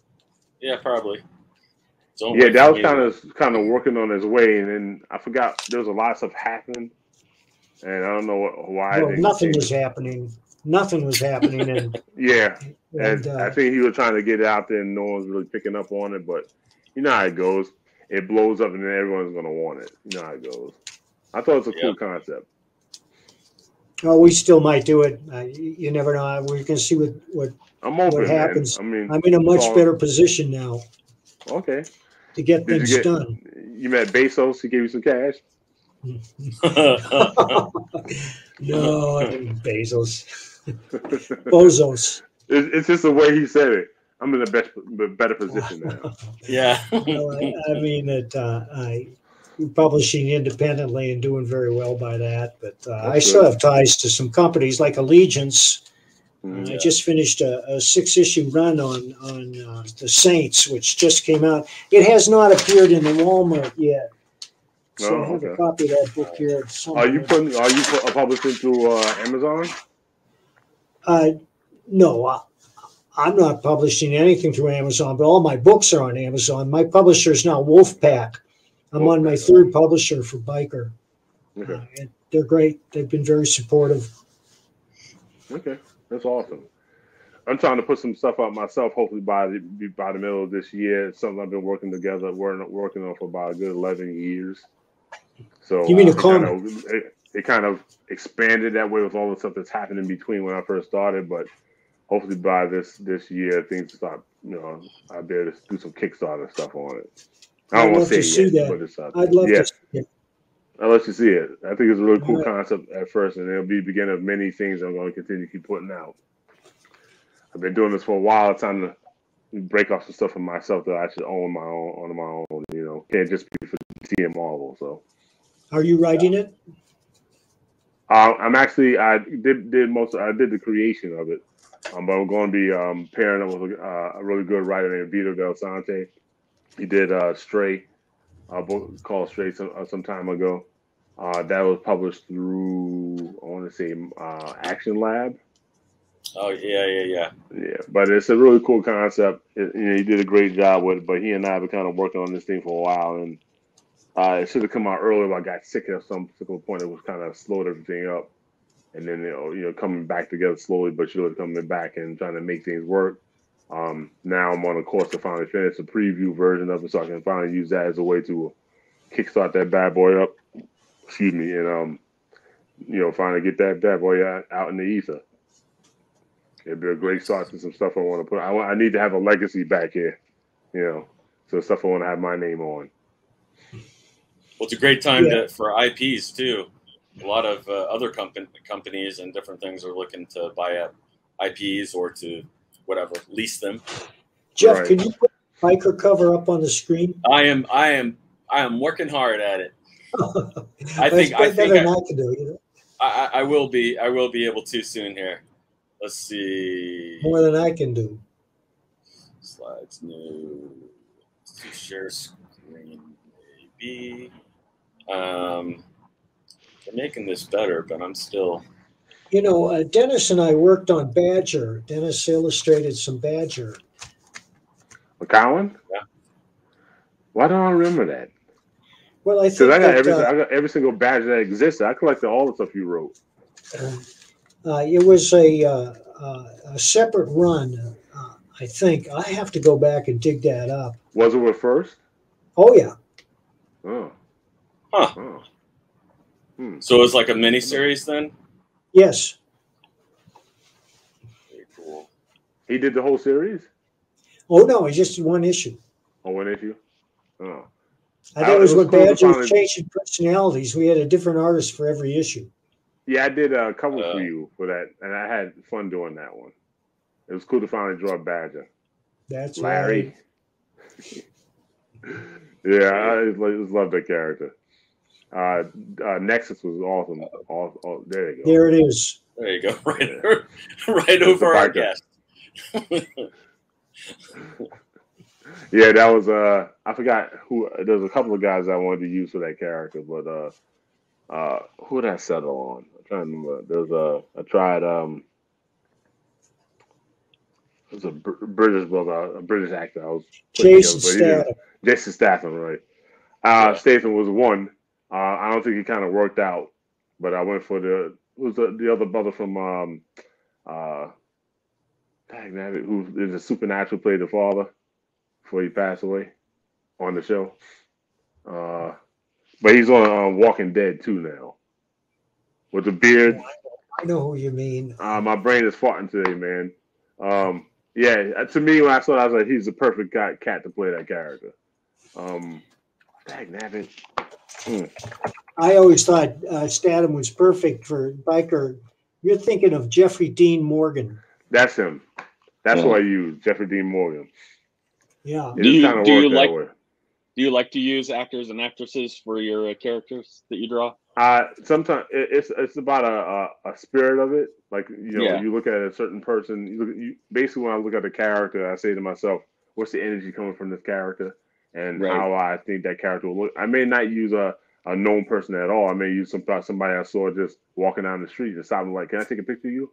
Yeah, probably. Yeah, that was kind of kind of working on its way, and then I forgot there was a lot of stuff happening, and I don't know what, why. Well, nothing was it. happening. Nothing was happening, and, Yeah, and and uh, I think he was trying to get it out there, and no one's really picking up on it. But you know how it goes. It blows up, and then everyone's gonna want it. You know how it goes. I thought it was a cool concept. oh, we still might do it. Uh, you, you never know. We're going to see what, what I'm open, man. happens? I mean, I'm in a much all- better position now okay. to get Did things you get? done. You met Bezos. He gave you some cash. no, I didn't Bezos. Bozos. It's, it's just the way he said it. I'm in a best, better position now. yeah. Well, I, I mean that uh, I publishing independently and doing very well by that, but uh, I still good. have ties to some companies like Allegiance. Mhm. I just finished a, a six-issue run on on uh, the Saints, which just came out. It has not appeared in the Walmart yet, so Oh, I have a copy of that book here. Are you putting? Are you publishing through uh, Amazon? Uh, no, I, I'm not publishing anything through Amazon, but all my books are on Amazon. My publisher is now Wolfpack. I'm on my third publisher for Biker. Okay. Uh, and they're great. They've been very supportive. Okay, that's awesome. I'm trying to put some stuff out myself. Hopefully by the by the middle of this year. It's something I've been working together, working working on for about a good 11 years. So You mean uh, a it kind of it, it kind of expanded that way with all the stuff that's happened in between when I first started. But hopefully by this this year things start. You know, I'll be able to do some Kickstarter stuff on it. I don't want to say see it yet, that. but it's out I'd love yeah. to see it. I'll let you see it. I think it's a really cool Alright. concept at first, and it'll be the beginning of many things I'm going to continue to keep putting out. I've been doing this for a while. It's time to break off some stuff for myself that I should own my own on my own. You know, can't just be for DC and Marvel. So Are you writing it? uh, I'm actually I did did most I did the creation of it, um, but I'm going to be um, pairing up with uh, a really good writer named Vito Delsante. He did uh, Stray, a book called Stray some, uh, some time ago. Uh, that was published through I want to say uh, Action Lab. Oh yeah, yeah, yeah. Yeah, but it's a really cool concept. It, you know, he did a great job with it. But he and I have been kind of working on this thing for a while, and uh, it should have come out earlier. But I got sick at some particular point. It was kind of slowed everything up, and then you know, you know, coming back together slowly but surely coming back and trying to make things work. Um, now I'm on a course to finally finish a preview version of it, so I can finally use that as a way to kickstart that bad boy up. Excuse me, and um, you know, finally get that bad boy out, out in the ether. It'd be a great start to some stuff I want to put. I, I need to have a legacy back here, you know, so stuff I want to have my name on. Well, it's a great time Yeah. to, for IPs too. A lot of uh, other company, companies and different things are looking to buy up IPs or to whatever lease them. Jeff, Right. can you put the biker cover up on the screen? I am, I am, I am working hard at it. I think, I think better I, I can do. You know, I, I I will be, I will be able to soon here. Let's see. more than I can do. Slides new. To share screen maybe. Um, they're making this better, but I'm still. You know, uh, Denys and I worked on Badger. Denys illustrated some Badger. McCowan? Yeah. Why don't I remember that? Well, I Because think I got that, every uh, I got every single badge that existed. I collected all the stuff you wrote. uh, it was a, uh, uh, a separate run. Uh, I think I have to go back and dig that up. Was it with first? Oh yeah, Oh. Huh. oh. Hmm. So it's like a mini series then. yes. Very cool. He did the whole series? Oh no, it's just one issue. Oh, one issue? Oh. I think it was it was what cool Badger was changing personalities. We had a different artist for every issue. Yeah, I did a cover Uh, for you for that, and I had fun doing that one. It was cool to finally draw Badger. That's Larry. yeah, I just, lo- just love that character. Uh, uh, Nexus was awesome. All, all, there you go. There it is. There you go. Right, right over our biker. guest. Yeah, that was uh I forgot who there's a couple of guys I wanted to use for that character, but uh uh who did I settle on? I'm trying to remember. There's a I tried um it was a British brother, a British actor. I was putting Jason together, but he didn't- Statham. Jason Statham, right? Uh Yeah. Statham was one. Uh I don't think it kind of worked out, but I went for the was the, the other brother from um uh dang, nabbit, who is a supernatural played the father before he passed away on the show. Uh, but he's on uh, Walking Dead too now with the beard. I know who you mean. Uh, my brain is farting today, man. Um, yeah, uh, to me when I saw that, I was like, he's the perfect guy, cat to play that character. Um, dang, nabbit. I always thought uh, Statham was perfect for biker. You're thinking of Jeffrey Dean Morgan. That's him. That's Yeah. who I use, Jeffrey Dean Morgan. Yeah. It Do you- do you like- way. Do you like to use actors and actresses for your uh, characters that you draw? Uh, sometimes it, it's it's about a, a a spirit of it. Like you know, Yeah. you look at a certain person. You look, you basically when I look at the character, I say to myself, "What's the energy coming from this character?" And Right. how I think that character will look. I may not use a, a known person at all. I may use some somebody I saw just walking down the street and stop and like, "Can I take a picture of you?"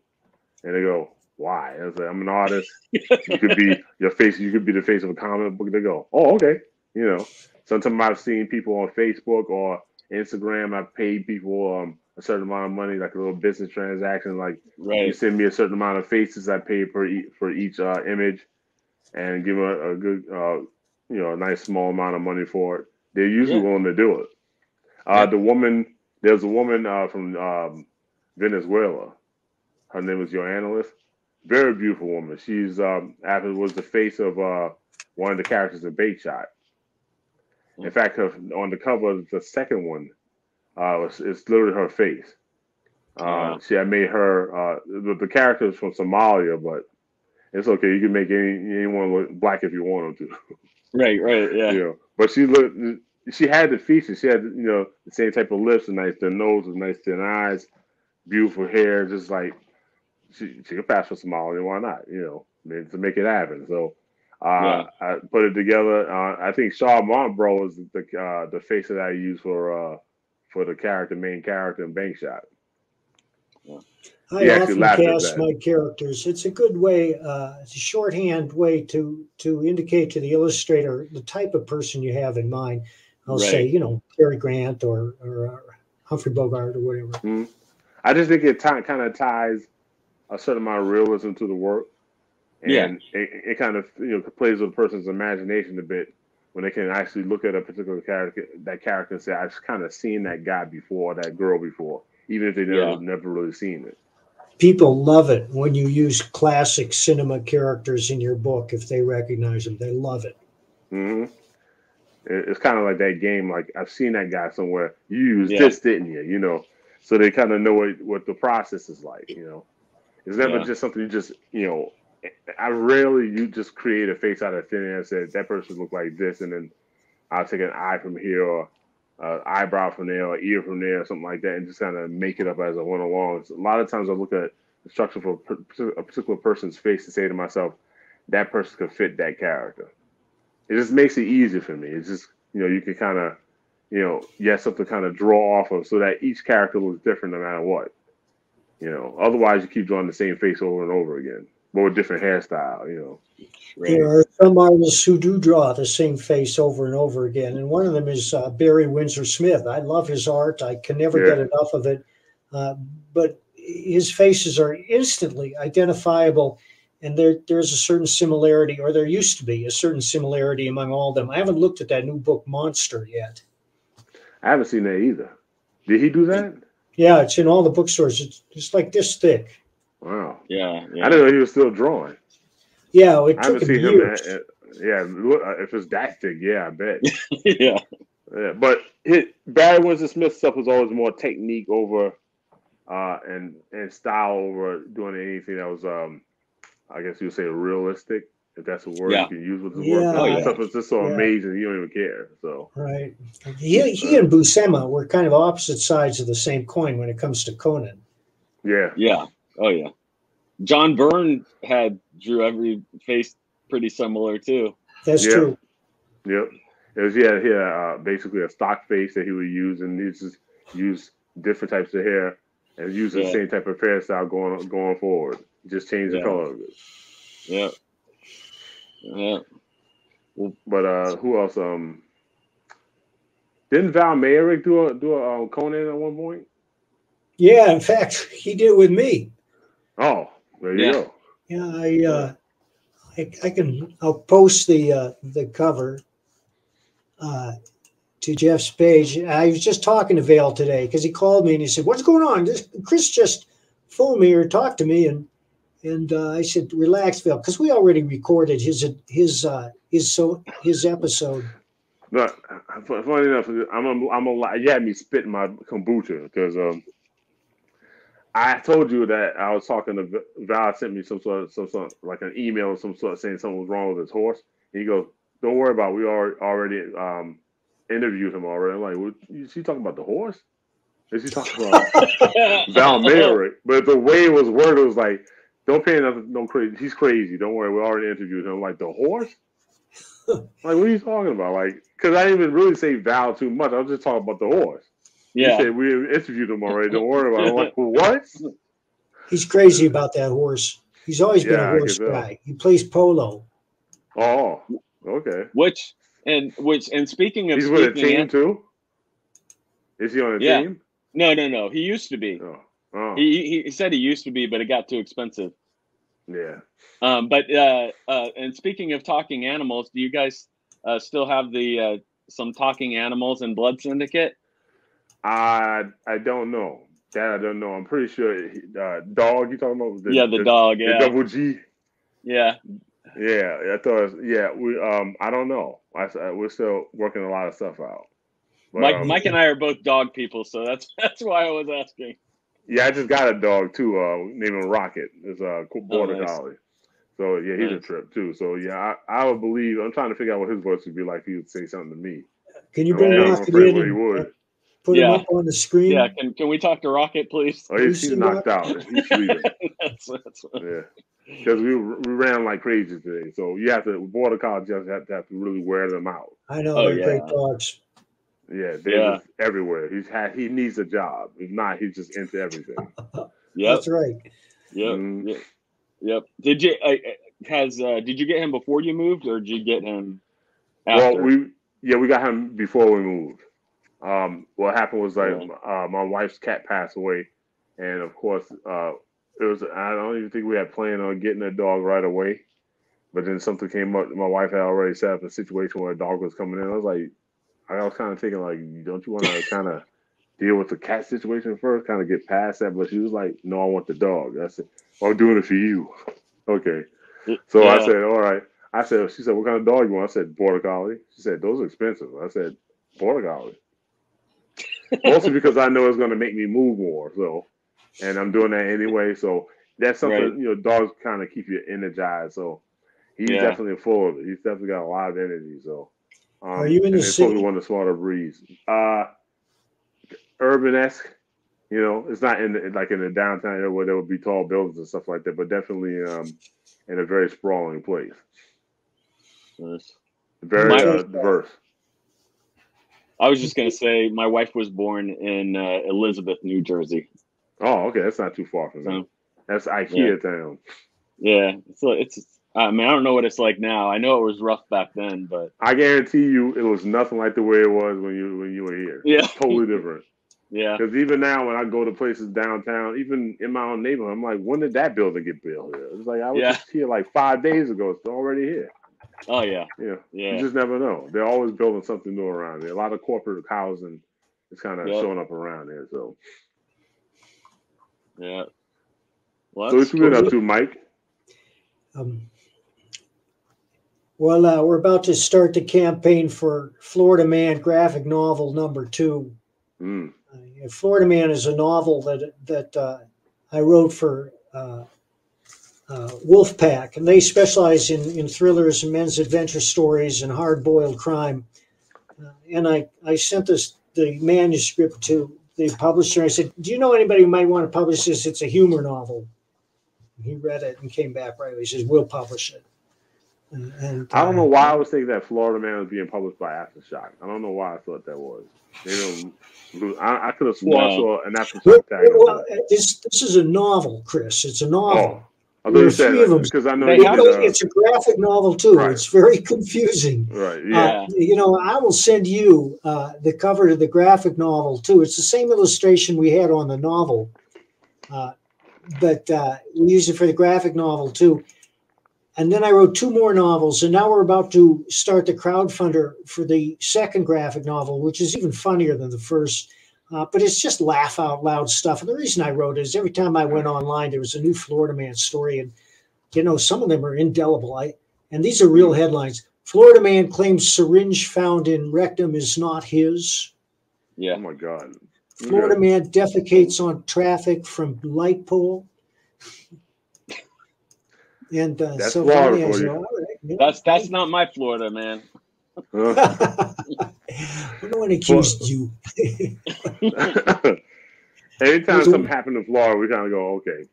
And they go, "Why?" And I was like, "I'm an artist. you could be your face. You could be the face of a comic book." They go, "Oh, okay." You know, sometimes I've seen people on Facebook or Instagram. I've paid people um, a certain amount of money, like a little business transaction. Like right. you send me a certain amount of faces I pay per e- for each uh, image, and give them a, a good, uh, you know, a nice small amount of money for it. They're usually Yeah. willing to do it. Uh, Yeah. The woman, there's a woman uh, from um, Venezuela. Her name is Joanna. Very beautiful woman. She's um, after was the face of uh, one of the characters in Bank Shot. In fact, her, on the cover of the second one, uh, it's, it's literally her face. Uh, Wow. See, I made her. Uh, the, the character is from Somalia, but it's okay. You can make any anyone look black if you want them to. Right. Right. Yeah. you know. But she looked. She had the features. She had, you know, the same type of lips, a nice thin nose, with nice thin eyes, beautiful hair. Just like she, she could pass for Somalia. Why not? You know, I mean, to make it happen. So. Uh, I put it together. Uh, I think Shaw Montbro is the uh, the face that I use for uh, for the character, main character in Bank Shot. I He often cast my characters. It's a good way, uh, it's a shorthand way to to indicate to the illustrator the type of person you have in mind. I'll say, you know, Cary Grant or, or uh, Humphrey Bogart or whatever. I just think it t- kind of ties a certain amount of realism to the work, and Yeah. it, it kind of you know plays with a person's imagination a bit when they can actually look at a particular character, that character, and say, "I've kind of seen that guy before, that girl before," even if they never Yeah. never really seen it. People love it when you use classic cinema characters in your book if they recognize them. They love it. hmm it's kind of like that game. Like I've seen that guy somewhere. You used Yeah. this, didn't you? You know, so they kind of know what, what the process is like. You know, it's never Yeah. just something you just you know. I rarely you just create a face out of thin air and say that person look like this, and then I'll take an eye from here or uh, eyebrow from there or ear from there or something like that, and just kind of make it up as I went along. So a lot of times I look at the structure for a particular person's face and say to myself, that person could fit that character it just makes it easier for me. It's just you know you can kind of you know you have something to kind of draw off of so that each character looks different no matter what. You know, otherwise you keep drawing the same face over and over again. But with different hairstyle. You know. Right. There are some artists who do draw the same face over and over again, and one of them is uh, Barry Windsor Smith. I love his art. I can never Yeah. get enough of it. Uh, but his faces are instantly identifiable, and there there's a certain similarity, or there used to be a certain similarity among all of them. I haven't looked at that new book, Monster, yet. I haven't seen that either. Did he do that? Yeah, it's in all the bookstores. It's just like this thick. Wow. Yeah. I Yeah. didn't know he was still drawing. Yeah, it I haven't him seen him. At, at- yeah, uh, if it's that thick, yeah, I bet. yeah. yeah, but hit, Barry Windsor Smith stuff was always more technique over, uh, and and style over doing anything that was, um, I guess you would say realistic, if that's a word Yeah. you can use with the Yeah. word. Oh, yeah. Stuff was just so Yeah. amazing, you don't even care. So Right. He, he and Buscema were kind of opposite sides of the same coin when it comes to Conan. yeah, Yeah. Oh yeah. John Byrne had drew every face pretty similar too. That's Yeah. true. Yep. It was yeah, he had uh, basically a stock face that he would use, and he just use different types of hair and use the Yeah. same type of hairstyle going going forward. Just change the Yeah. color of it. Yeah. Yeah. But uh, who else? Um, didn't Val Mayerik do a do a um, Conan at one point? Yeah, in fact, he did with me. Oh, there you Yeah. go. Yeah, I, uh, I, I can. I'll post the uh, the cover uh, to Jeff's page. I was just talking to Val today because he called me and he said, "What's going on?" This, Chris just phoned me or talked to me, and and uh, I said, "Relax, Val," because we already recorded his his uh, his so his episode. But funny enough, I'm a, I'm a li- you had me spitting my kombucha because um, I told you that I was talking to Val sent me some sort of some sort of, like an email of some sort saying something was wrong with his horse. And he goes, "Don't worry about. It. We already already um interviewed him already." I'm like, what, "Is she talking about the horse? Is he talking about Val Mayerik?" But the way it was worded was like, "Don't pay nothing. No crazy. He's crazy. Don't worry. We already interviewed him." I'm like the horse. like, what are you talking about? Like, because I didn't even really say Val too much. I was just talking about the horse. He yeah. said we interviewed him already. Don't worry about it. I'm like, what? He's crazy about that horse. He's always been Yeah, I a horse guy. He plays polo. Oh, okay. Which and which and speaking of He's with a team an- too. Is he on a Yeah. team? no, no, no. He used to be. Oh, oh, He, he he said he used to be, but it got too expensive. yeah. Um, but uh, uh, and speaking of talking animals, do you guys uh, still have the uh, some talking animals and Blood Syndicate? I I don't know. That I don't know. I'm pretty sure. he- Uh, dog. You talking about? The, yeah, the, dog. The Yeah, double G. yeah, Yeah, I thought. it was- Yeah, we. Um, I don't know. I, s- uh, we're still working a lot of stuff out. But, Mike, um, Mike and I are both dog people, so that's that's why I was asking. Yeah, I just got a dog too. Uh, named him Rocket. It's a co- border Oh, nice. collie. So yeah, he's a trip too. So yeah, I, I would believe. I'm trying to figure out what his voice would be like if he would say something to me. Can you bring Yeah, Rocket afraid in what he would. Put Yeah. him up on the screen? Yeah, can can we talk to Rocket, please? Oh, he's, he's knocked Rocket. out. He's sleeping. that's, that's yeah, because we we ran like crazy today. So you have to border collies. You have to have to, have to really wear them out. I know Oh, they're great yeah. dogs. Yeah, they're Yeah. everywhere. He's had he needs a job. If not, he's just into everything. yep, That's right. yep, Mhm. yep, yep. Did you uh, has uh, did you get him before you moved, or did you get him after? Well, we yeah we got him before we moved. Um, what happened was like uh, my wife's cat passed away, and of course uh, it was I don't even think we had planned on getting a dog right away, but then something came up. My wife had already set up a situation where a dog was coming in. I was like, I was kind of thinking like, don't you want to kind of deal with the cat situation first, kind of get past that? But she was like, no, I want the dog. I said, well, I'm doing it for you. Okay. So I said, all right. I said, she said, what kind of dog you want? I said, border collie. She said, those are expensive. I said, border collie. Mostly because I know it's going to make me move more. So, and I'm doing that anyway. So that's something, Right. you know, dogs kind of keep you energized. So he's Yeah. definitely full of it. He's definitely got a lot of energy. So, um, Are you in and the it's supposed to city? be one of the smarter breeds. Uh, urban esque. You know, it's not in the, like in the downtown area where there would be tall buildings and stuff like that, but definitely um, in a very sprawling place. Nice. Very uh, diverse. I was just gonna say my wife was born in uh, Elizabeth, New Jersey. Oh, okay, that's not too far from me. So That's IKEA town. Yeah, so it's. I mean, I don't know what it's like now. I know it was rough back then, but I guarantee you, it was nothing like the way it was when you when you were here. Yeah. totally different. yeah, Because even now, when I go to places downtown, even in my own neighborhood, I'm like, when did that building get built here? It's like I was Yeah. just here like five days ago. It's already here. Oh yeah, Yeah. yeah, You just never know. They're always building something new around there. A lot of corporate housing is kind of Yep. showing up around there. So, yeah. Well, so what that's you been cool. up to, Mike? Um, well, uh, we're about to start the campaign for Florida Man graphic novel number two. Mm. Uh, Florida Man is a novel that that uh, I wrote for uh, uh, Wolfpack, and they specialize in, in thrillers and men's adventure stories and hard boiled crime. Uh, and I, I sent this the manuscript to the publisher. I said, "Do you know anybody who might want to publish this? It's a humor novel." He read it and came back right away. He says, "We'll publish it." And, and, I don't uh, know why I was thinking that Florida Man was being published by Aftershock. I don't know why I thought that was. I, I could have sworn I saw an Aftershock Well, tag. well, this this is a novel, Chris. It's a novel. Oh, I was There are going three of them. because I know They you You know, did, uh, it's a graphic novel too. Right. It's very confusing. right. Uh, Yeah. you know, I will send you uh, the cover to the graphic novel too. It's the same illustration we had on the novel, uh, but uh, we used it for the graphic novel too. And then I wrote two more novels, and now we're about to start the crowdfunder for the second graphic novel, which is even funnier than the first. Uh, but it's just laugh out loud stuff. And the reason I wrote it is every time I went online, there was a new Florida man story, and you know some of them are indelible. I and these are real headlines. Florida man claims syringe found in rectum is not his. yeah. Oh my God. Florida Okay. man defecates on traffic from light pole. And uh, That's so Florida finally I for said, you. "All right, yeah." That's that's not my Florida, man. No one accused you. Anytime something happened in Florida, we kind of go, okay,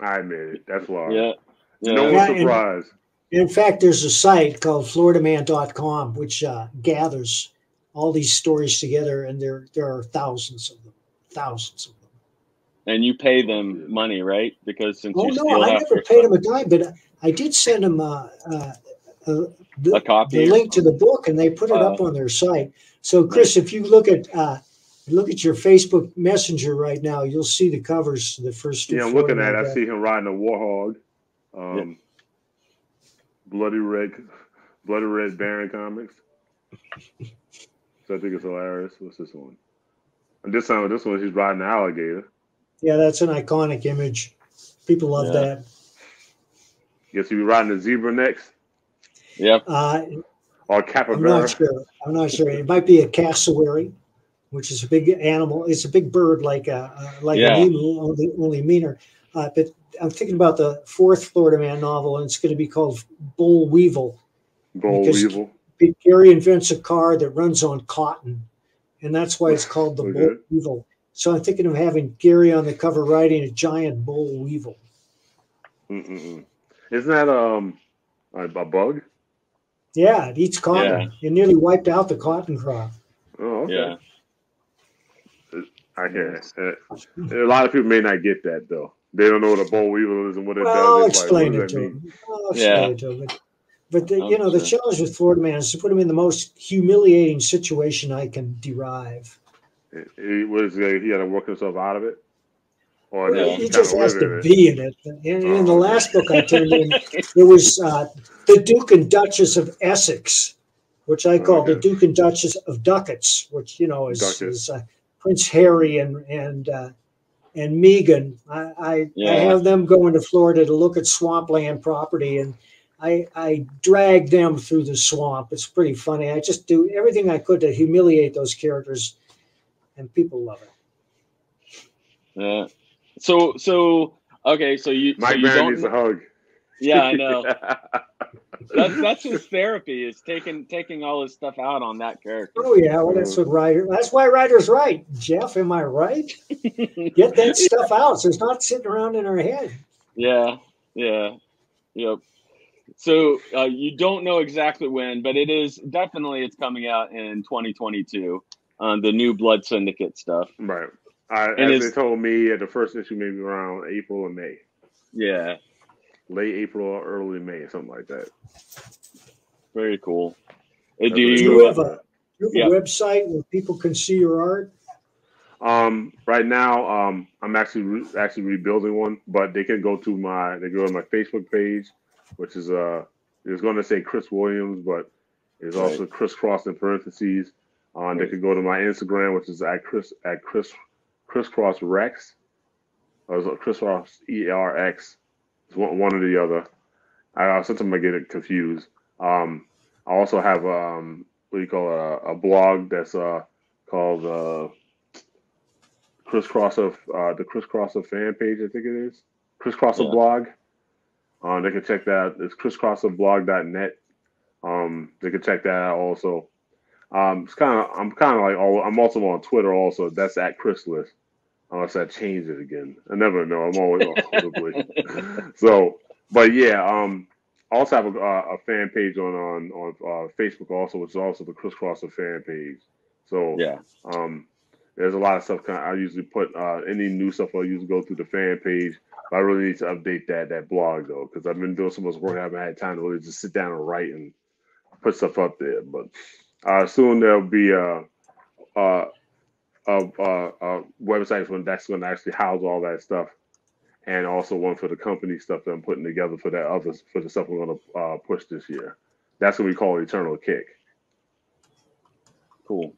I admit it. That's Florida. Yeah, yeah. No Yeah, one's and- surprised. In fact, there's a site called FloridaMan.com which uh, gathers all these stories together, and there there are thousands of them, thousands of them. and you pay them money, right? Because since Oh you no, I never paid them a dime, but I did send them uh, uh, uh, the, a copy. the link to the book, and they put it up Oh. on their site. So, Chris, if you look at uh, look at your Facebook Messenger right now, you'll see the covers. The first. Yeah, I'm looking at it. I Man see him riding a warhog. Um, Bloody red, bloody red Baron comics. So I think it's hilarious. What's this one? And this time, this one, he's riding an alligator. Yeah, that's an iconic image. People love Yeah. that. Guess he'll be riding a zebra next Yep. Uh, or I'm not sure. I'm not sure. It might be a cassowary, which is a big animal. It's a big bird, like a uh, like Yeah. an emu, only only meaner. Uh, but I'm thinking about the fourth Florida Man novel, and it's going to be called Boll Weevil. Because- weevil. Gary invents a car that runs on cotton, and that's why it's called the Okay. Boll Weevil. So I'm thinking of having Gary on the cover riding a giant boll weevil. Mm-mm-mm. Isn't that um a, a bug? Yeah, it eats cotton. It nearly wiped out the cotton crop. Oh, okay. Yeah. I hear it. Uh, a lot of people may not get that though. They don't know what a boll weevil is and what it Well, I'll does. It's explain what it to that mean? him. I'll explain Yeah. it to him. But, but the, you know, the challenge with Florida Man is to put him in the most humiliating situation I can derive. He, what is it, he had to work himself out of it, or Yeah. just He just of has to it. be in it. And in the Oh, last book I turned in, there was uh, the Duke and Duchess of Essex, which I call the Duke and Duchess of Ducats, which you know is, is uh, Prince Harry and and uh, and Meghan. I I, I have them going to Florida to look at swampland property, and I I drag them through the swamp. It's pretty funny. I just do everything I could to humiliate those characters, and people love it. Yeah. So so okay. So you so Mike you Baron don't. needs a hug. Yeah, I know. That's that's his therapy is taking taking all his stuff out on that character. Oh yeah, well that's what writer. That's why writers write. Jeff, am I right? Get that stuff out, so it's not sitting around in our head. Yeah, yeah, yep. So uh, you don't know exactly when, but it is definitely it's coming out in 2022 on the new Blood Syndicate stuff. right. I, And as they told me at the first issue, maybe around April or May. Yeah, late April or early May, something like that. Very cool. Uh, do Do you? you have a, do you yeah. a website where people can see your art? Um, right now, um, I'm actually re- actually rebuilding one, but they can go to my they go to my Facebook page, which is uh, it's going to say Chris Williams, but it's Right. also ChrisCross in parentheses. Um, they Right. could go to my Instagram, which is at Chris at Chris ChrisCross Rex, or is it ChrisCross E R X. It's one, one or the other. I sometimes I get it confused. Um, I also have um, what do you call it, a, a blog that's uh called uh ChrisCross of uh, the ChrisCross of fan page, I think it is ChrisCross of Yeah. blog. Um, they can check that. out. It's crisscrossofblog.net. Um, they can check that out also. Um, it's kind of I'm kind of like all, I'm also on Twitter also. That's at Chris List. Unless I change it again, I never know. I'm always the. So, but yeah, um, I also have a, a fan page on on on uh, Facebook also, which is also the Crisscrosser fan page. So yeah. um, there's a lot of stuff. Kind I usually put uh, any new stuff. I usually go through the fan page. But I really need to update that that blog though, because I've been doing so much work. I haven't had time to really just sit down and write and put stuff up there. But uh, soon there'll be a a, a, a, a website when that's going to actually house all that stuff, and also one for the company stuff that I'm putting together for that other for the stuff we're going to uh, push this year. That's what we call Eternal Kick. Cool.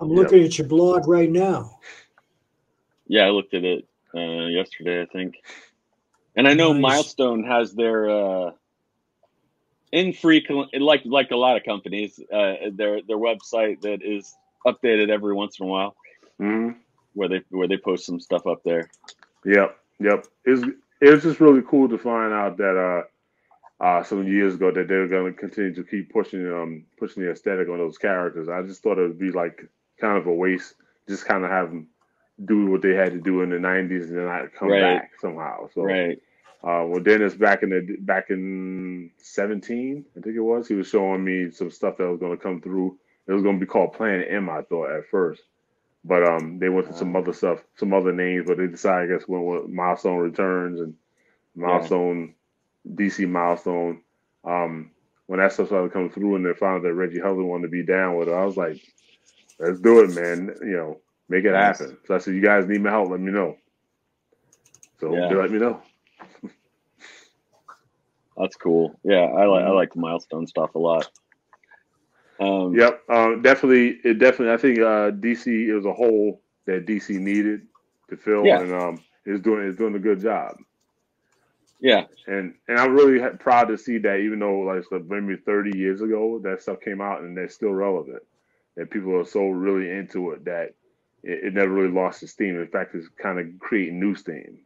I'm looking at your blog right now. Yeah, I looked at it uh, yesterday, I think. And I know Nice. Milestone has their uh, infrequent, like like a lot of companies, uh, their their website that is updated every once in a while, hmm where they where they post some stuff up there. Yep, yep. It's it's just really cool to find out that uh, uh, some years ago that they were going to continue to keep pushing um pushing the aesthetic on those characters. I just thought it would be like kind of a waste, just kind of have them do what they had to do in the '90s and then not come Right. back somehow. So, Right. uh, well, Denys back in the back in 17, I think it was, he was showing me some stuff that was going to come through. It was going to be called Planet M, I thought at first, but um, they went to some other stuff, some other names, but they decided, I guess, went with Milestone Returns and Milestone, DC Milestone. Um, when that stuff started coming through, and they found that Reggie Hudlin wanted to be down with it, I was like, "Let's do it, man! You know, make it Nice. happen." So I said, "You guys need my help? Let me know." So Yeah. they let me know. That's cool. Yeah, I like I like the milestone stuff a lot. Um, Yep, um, definitely. It definitely. I think uh, DC as a whole that DC needed to fill, Yeah. and um, is doing is doing a good job. Yeah. And and I'm really proud to see that, even though like so maybe 30 years ago that stuff came out and they're still relevant. That people are so really into it that it, it never really lost its steam. In fact, it's kind of creating new steam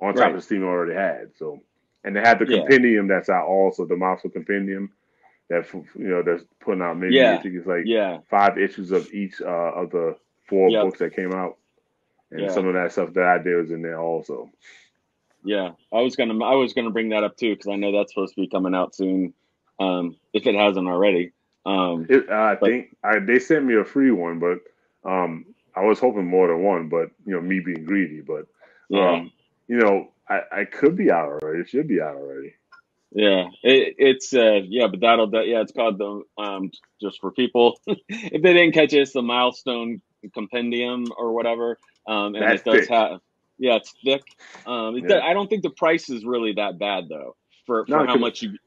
on top Right. of steam it already had. So, and they have the Yeah. compendium that's out also, the Monster Compendium that you know that's putting out maybe Yeah. I think it's like Yeah. five issues of each uh, of the four Yep. books that came out, and Yeah. some of that stuff that I did was in there also. Yeah. I was gonna I was gonna bring that up too because I know that's supposed to be coming out soon, um, if it hasn't already. Um, It, I But- think I, they sent me a free one, but um, I was hoping more than one. But you know, me being greedy, but yeah. um, you know, I, I could be out already. It should be out already. Yeah, it, it's uh, yeah, but that'll that, yeah, it's called the um just for people if they didn't catch it, it's the milestone compendium or whatever. Um, and That's it does thick. have yeah, it's thick. Um, it, Yeah. I don't think the price is really that bad though for No, for how 'cause- much you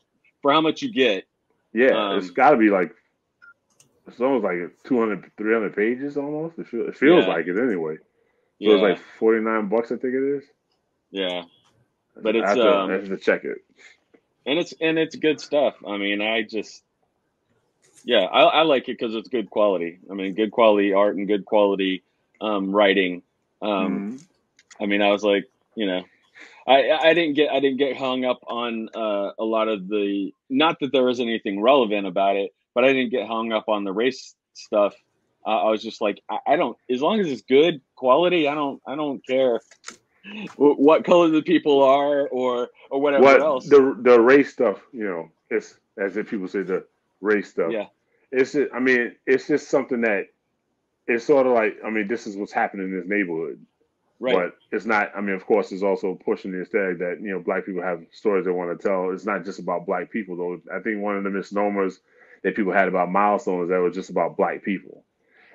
for how much you get. Yeah, Um, it's got to be like it's almost like 200, 300 pages almost. It, feel, it feels Yeah. like it anyway. So Yeah, it's like forty nine bucks, I think it is. yeah, But I it's, have to, um, I have to check it. And it's and it's good stuff. I mean, I just yeah, I, I like it because it's good quality. I mean, good quality art and good quality um, writing. Um, Mhm. I mean, I was like, you know, I I didn't get I didn't get hung up on uh, a lot of the not that there was anything relevant about it, but I didn't get hung up on the race stuff. Uh, I was just like, I, I don't as long as it's good quality, I don't I don't care what color the people are or or whatever what else. the the race stuff, you know, it's as if people say the race stuff. Yeah. It's just, I mean, it's just something that it's sort of like, I mean, this is what's happening in this neighborhood. Right. But it's not. I mean, of course, it's also pushing the aesthetic that you know black people have stories they want to tell. It's not just about black people though. I think one of the misnomers that people had about milestones that was just about black people,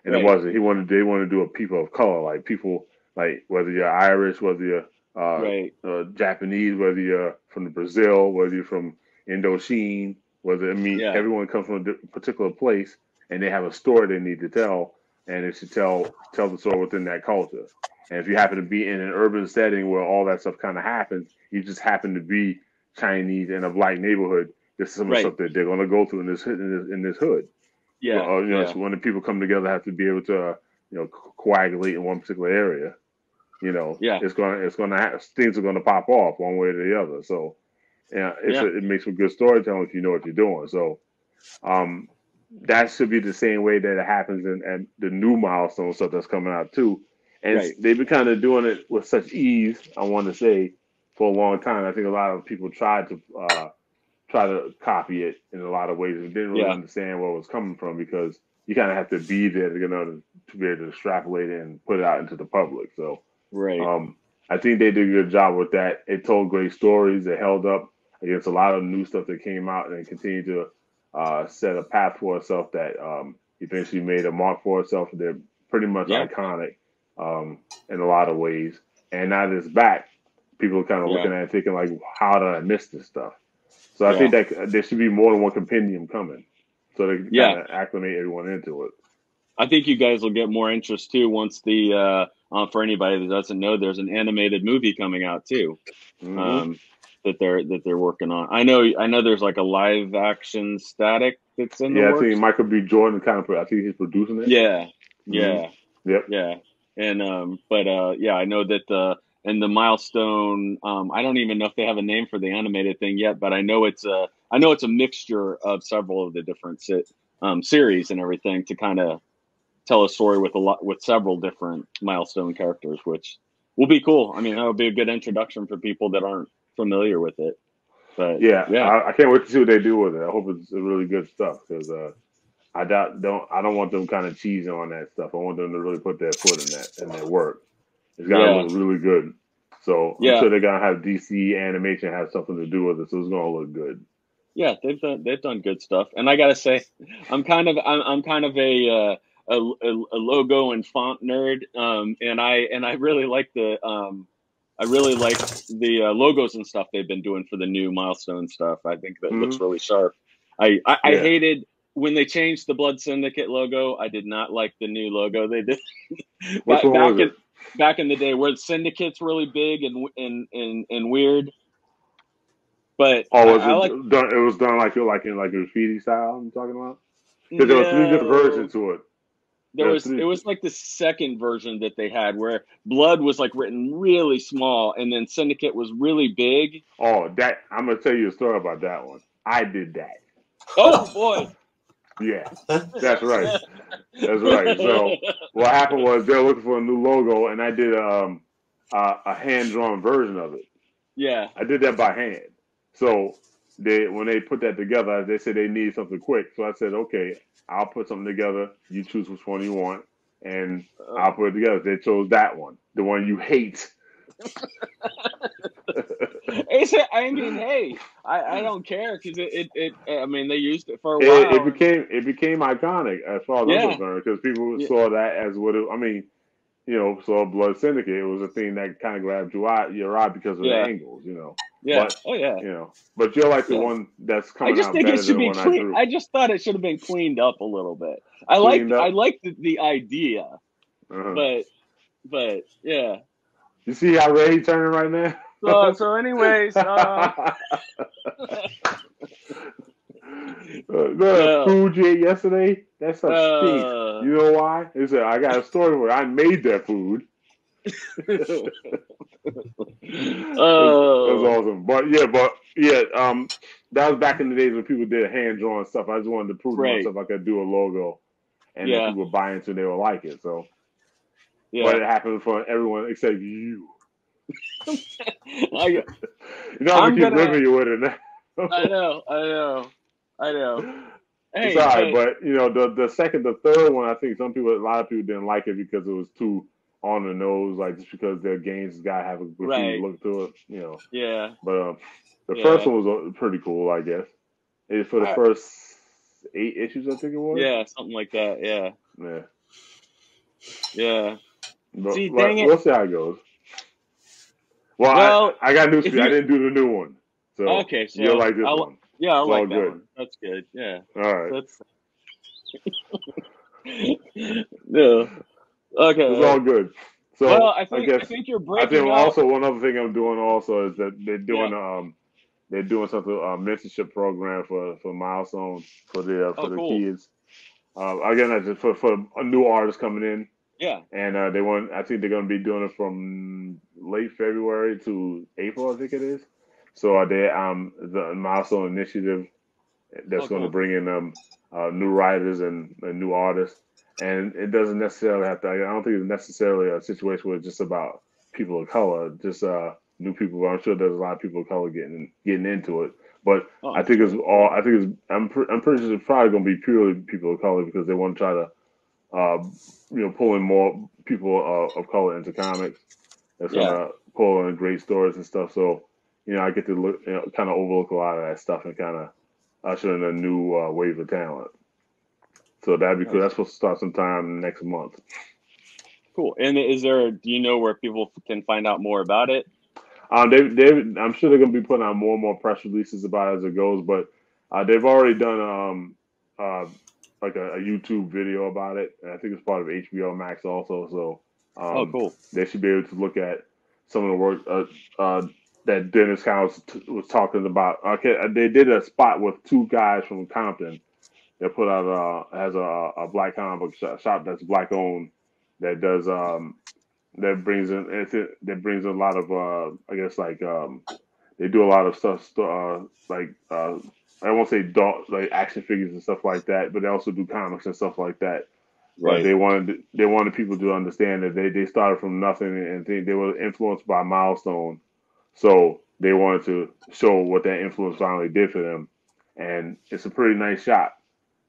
and Right. it wasn't. He wanted they wanted to do a people of color, like people like whether you're Irish, whether you're uh, right. uh, Japanese, whether you're from Brazil, whether you're from Indochine, whether I mean Yeah. everyone comes from a particular place and they have a story they need to tell, and it should tell tell the story within that culture. And if you happen to be in an urban setting where all that stuff kind of happens, you just happen to be Chinese in a black neighborhood. This is some Right. stuff that they're going to go through in this in this, in this hood. Yeah. Well, you know, yeah. so when the people come together, have to be able to, uh, you know, co- coagulate in one particular area. You know, Yeah. it's gonna, it's gonna, ha- things are gonna pop off one way or the other. So, yeah, it's Yeah. A, it makes for good storytelling if you know what you're doing. So, um, that should be the same way that it happens in, in the new milestone stuff that's coming out too. And Right. they've been kind of doing it with such ease. I want to say for a long time. I think a lot of people tried to uh, try to copy it in a lot of ways and didn't really Yeah. understand where it was coming from because you kind of have to be there to, you know, to, to be able to extrapolate it and put it out into the public. So Right. um, I think they did a good job with that. It told great stories. It held up against a lot of new stuff that came out and it continued to uh, set a path for itself that um, eventually made a mark for itself. They're pretty much Yeah. iconic um, in a lot of ways. And now that it's back, people are kind of Yeah. looking at it thinking like, how did I miss this stuff? So I Yeah. think that there should be more than one compendium coming, so they can Yeah. kind of acclimate everyone into it. I think you guys will get more interest too once the uh, uh, for anybody that doesn't know, there's an animated movie coming out too Mhm. um, that they're that they're working on. I know I know there's like a live action static that's in the yeah, I think Michael B. Jordan kind of. I think he's producing it. yeah, yeah, Yep. yeah, and um, but uh, yeah, I know that the and the milestone. Um, I don't even know if they have a name for the animated thing yet, but I know it's a I know it's a mixture of several of the different sit, um, series and everything to kind of tell a story with a lot with several different milestone characters, which will be cool. I mean, that would be a good introduction for people that aren't familiar with it. But Yeah, yeah, I, I can't wait to see what they do with it. I hope it's really good stuff because uh, I doubt don't I don't want them kind of cheesing on that stuff. I want them to really put their foot in that and their work. It's gotta Yeah. look really good. So Yeah. I'm sure they're gonna have DC animation have something to do with it, so it's gonna look good. yeah, they've done they've done good stuff, and I gotta say, I'm kind of I'm, I'm kind of a, uh, a a a logo and font nerd, um, and I and I really like the um, I really like the uh, logos and stuff they've been doing for the new milestone stuff. I think that looks really sharp. I I, I hated when they changed the Blood Syndicate logo. I did not like the new logo they did. Back, was in, back in the day where the syndicate's really big and and and, and weird. But Oh, was I, I it like done? It was done like like in like graffiti style. I'm talking about because there were three different versions to it. There Yeah, was three- it was like the second version that they had where blood was like written really small and then syndicate was really big. Oh, that I'm gonna tell you a story about that one. I did that. Oh boy. Yeah, that's right. That's right. So what happened was they were looking for a new logo, and I did um, a, a hand drawn version of it. yeah. I did that by hand. So they when they put that together, they said they need something quick. So I said, okay, I'll put something together. You choose which one you want, and uh. I'll put it together. They chose that one, the one you hate. It's a- I mean, hey, I, I don't care because it, it, it I mean they used it for a It, while. it became it became iconic as far as Yeah. I'm concerned because people Yeah. saw that as what it, I mean, you know, saw Blood Syndicate. It was a thing that kind of grabbed your eye, your eye because of Yeah. the angles, you know. yeah. but- oh yeah. You know, but you're like the Yeah. one that's I coming just out think better it should than be the one I clean. drew. I just thought it should have been cleaned up a little bit. I like I like the, the idea, Uh-huh. but but yeah. you see how red he turning right now? So so anyways, uh, Uh, the Yeah. food you ate yesterday, that stuff stinks. uh, You know why? He said, I got a story where I made that food. That's oh, awesome. But yeah, but yeah, um, that was back in the days when people did hand drawn stuff. I just wanted to prove to Right. myself I could do a logo, and Yeah. people would buy into it and they would like it. So, yeah. but it happened for everyone except you. I, You know, I'm, gonna keep living you with it now. I know, I know, I know. Hey, it's all right, hey, but you know, the the second, the third one, I think some people, a lot of people didn't like it because it was too on the nose, like just because their games got to have a good Right. look to it, you know. Yeah. But um, the Yeah. first one was uh, pretty cool, I guess. It's for the I- first eight issues, I think it was. Yeah. Something like that. Yeah. Yeah. Yeah. But, See, like, dang it. We'll see how it goes. Well, Well, I, I got news for you. I didn't do the new one. So Okay, so you'll like this I'll- one. Yeah, I It's like all that good. one. That's good. Yeah. All right. That's. no. Okay. It's all good. So well, I think I, guess think you're I think also one other thing I'm doing also is that they're doing um they're doing something a mentorship program for for milestone for the uh, for Oh, the cool. kids. Uh, again, that's just for for a new artist coming in, yeah. and uh, they want I think they're going to be doing it from late February to April, I think it is. So uh, they um the milestone initiative that's Oh, going to bring in um uh, new writers and, and new artists, and it doesn't necessarily have to. I don't think it's necessarily a situation where it's just about people of color, just uh new people. I'm sure there's a lot of people of color getting getting into it, but Oh, I think it's all. I think it's. I'm. Pre- I'm pretty sure it's probably going to be purely people of color because they want to try to, uh, you know, pull in more people uh, of color into comics. That's Yeah. gonna pull in great stories and stuff. So, you know, I get to look, you know, kind of overlook a lot of that stuff and kind of usher in a new uh, wave of talent. So that'd be cool. That's supposed to start sometime next month. Cool. And is there? Do you know where people can find out more about it? Um, they, they, I'm sure they're going to be putting out more and more press releases about it as it goes, but uh, they've already done um, uh, like a, a YouTube video about it. And I think it's part of HBO Max also. So um, oh, cool. they should be able to look at some of the work uh, uh, that Denys Cowan's t- was talking about. Okay, they did a spot with two guys from Compton that put out a has a, a black comic book shop, that's black owned that does um, that brings in it, that brings in a lot of uh, I guess like um, they do a lot of stuff st- uh, like uh, I won't say doll, like action figures and stuff like that, but they also do comics and stuff like that. Right. they wanted they wanted people to understand that they, they started from nothing and they, they were influenced by Milestone, so they wanted to show what that influence finally did for them, and it's a pretty nice shot.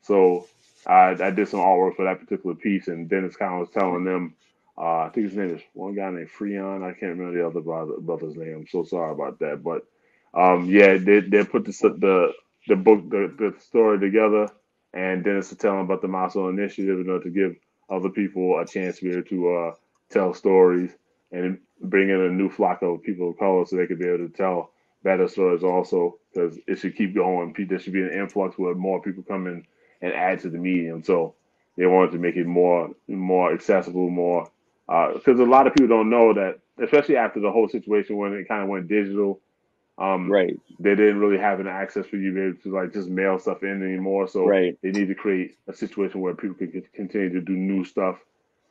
So I, I did some artwork for that particular piece, and Denys Cowan was telling them, uh, I think his name is one guy named Freon. I can't remember the other brother, brother's name. I'm so sorry about that, but um, yeah, they they put the the the book the, the story together, and Denys was telling about the Milestone Initiative in order to give other people a chance to be able to uh, tell stories and bring in a new flock of people of color so they could be able to tell better stories also because it should keep going. There should be an influx where more people come in and add to the medium. So they wanted to make it more more accessible, more because a lot of people don't know that, especially after the whole situation when it kind of went digital. Um, Right. they didn't really have an access for you to be able to like just mail stuff in anymore. So Right. they need to create a situation where people can continue to do new stuff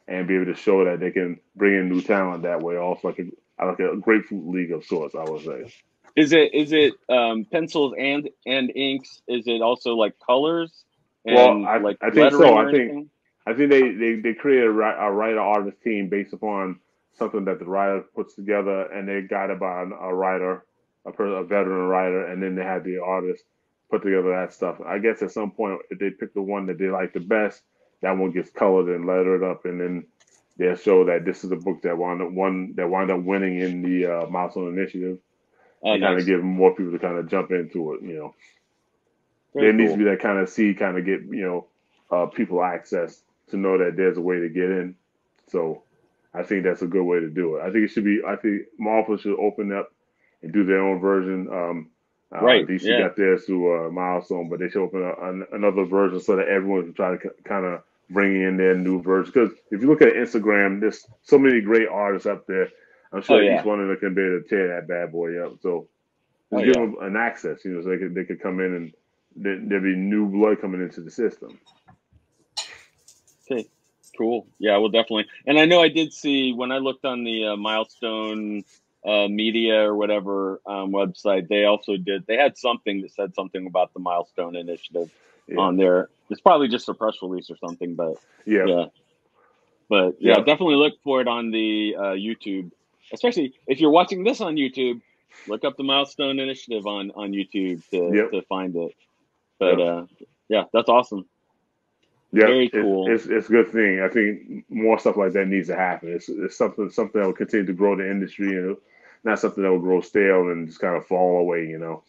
and be able to show that they can bring in new talent that way. Also, like a like a grapefruit league of sorts, I would say. Is it is it um, pencils and and inks? Is it also like colors? Well, I- like I think so. I think- anything? I think they they they created a, a writer artist team based upon something that the writer puts together, and they're guided by a writer, a, a veteran writer, and then they had the artist put together that stuff. I guess at some point, if they pick the one that they like the best, that one gets colored and lettered up, and then they'll show that this is a book that wound up one that wound up winning in the uh, Milestone Initiative, Oh, and kind of give more people to kind of jump into it. You know, Very there needs to be that kind of seed, kind of get you know uh, people access to know that there's a way to get in. So I think that's a good way to do it. I think it should be. I think Marvel should open up and do their own version. Um, uh, Right, DC yeah. got theirs through uh, Milestone, but they should open up an, another version so that everyone can try to kind of bring in their new version. Because if you look at Instagram, there's so many great artists up there. I'm sure Oh, yeah. each one of them can be able to tear that bad boy up. So Oh, give yeah. them an access, you know, so they could they could come in and there, there'd be new blood coming into the system. Okay, cool. Yeah, well, definitely. And I know I did see when I looked on the uh, Milestone uh, Media or whatever um, website, they also did. They had something that said something about the Milestone Initiative Yeah, on there. It's probably just a press release or something, but yeah, yeah. But yeah, Yeah. definitely look for it on the uh, YouTube. Especially if you're watching this on YouTube, look up the Milestone Initiative on on YouTube to Yep. to find it. But Yep. uh, yeah, that's awesome. Yeah, Very it's- cool. It's, it's a good thing. I think more stuff like that needs to happen. It's, it's something something that will continue to grow the industry and not something that will grow stale and just kind of fall away. You know,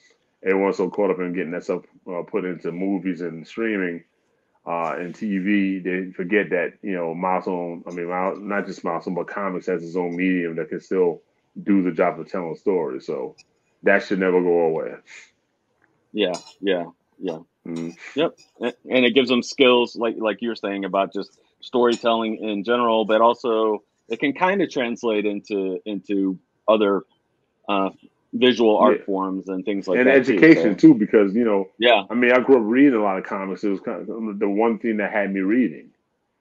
everyone's so caught up in getting that stuff uh, put into movies and streaming uh, and TV, they forget that you know milestone. I mean, not just milestone, but comics has its own medium that can still do the job of telling stories. So that should never go away. Yeah, yeah, yeah. Mm. Yep, and and it gives them skills like like you were saying about just storytelling in general, but also it can kind of translate into into other uh, visual art Yeah. forms and things like and that. And education too, too, because you know yeah, I mean, I grew up reading a lot of comics. It was kind of the one thing that had me reading,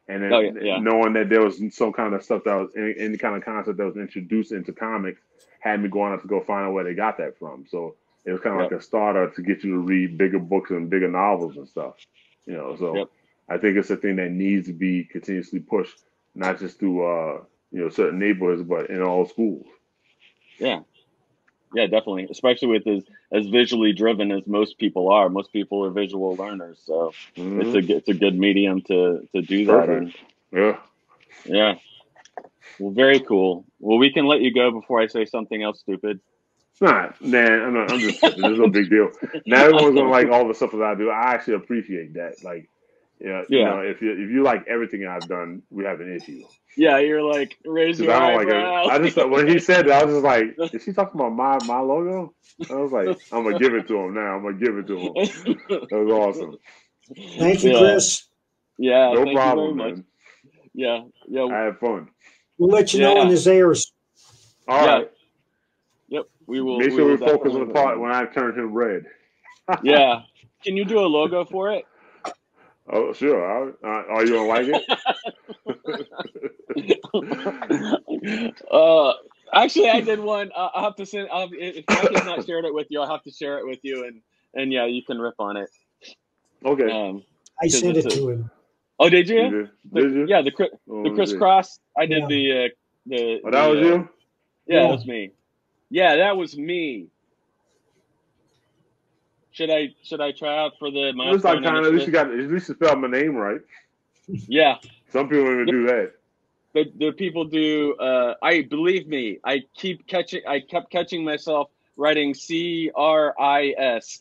and then Oh, yeah, yeah. knowing that there was some kind of stuff that was any, any kind of concept that was introduced into comics had me going out to go find out where they got that from. So it was kind of Yep. like a starter to get you to read bigger books and bigger novels and stuff. You know, so Yep. I think it's a thing that needs to be continuously pushed, not just through uh, you know certain neighborhoods, but in all schools. yeah, yeah, definitely. Especially with as as visually driven as most people are. Most people are visual learners, so Mhm. it's a it's a good medium to to do that. Perfect. yeah. Yeah. Well, very cool. Well, we can let you go before I say something else stupid. It's not, man. I'm, not, I'm just. There's no big deal. Now everyone's gonna like all the stuff that I do. I actually appreciate that. Like, yeah, you know, if you if you like everything I've done, we have an issue. Yeah, you're like raise 'Cause your I don't like it. I just thought- when he said that, I was just like, is she talking about my my logo? I was like, I'm gonna give it to him now. I'm gonna give it to him. That was awesome. Thank you, Yeah. Chris. Yeah, No thank problem, you very much. man. Yeah, yeah, I had fun. We'll let you know when this airs. All Yeah. right. yep. We will. Make sure will we focus on the part when I turn him red. Yeah. Can you do a logo for it? Oh, sure. I, uh, are you gonna like it? uh, actually, I did one. Uh, I'll have to send. I'll, if Mike has not shared it with you, I'll have to share it with you, and and yeah, you can rip on it. Okay. Um, I sent it a- to him. oh, did you? You did, The- did you? Yeah, the Chris- Oh, the let me ChrisCross. I did Yeah. the uh, the. Oh, that the, was uh, you. Yeah, Yeah. that was me. Yeah, that was me. Should I should I try out for the Looks like milestone kind of. At least you got. At least you spelled my name right. Yeah, Some people don't even do that. the the people do. Uh, I believe me. I keep catching. I kept catching myself writing C R I S,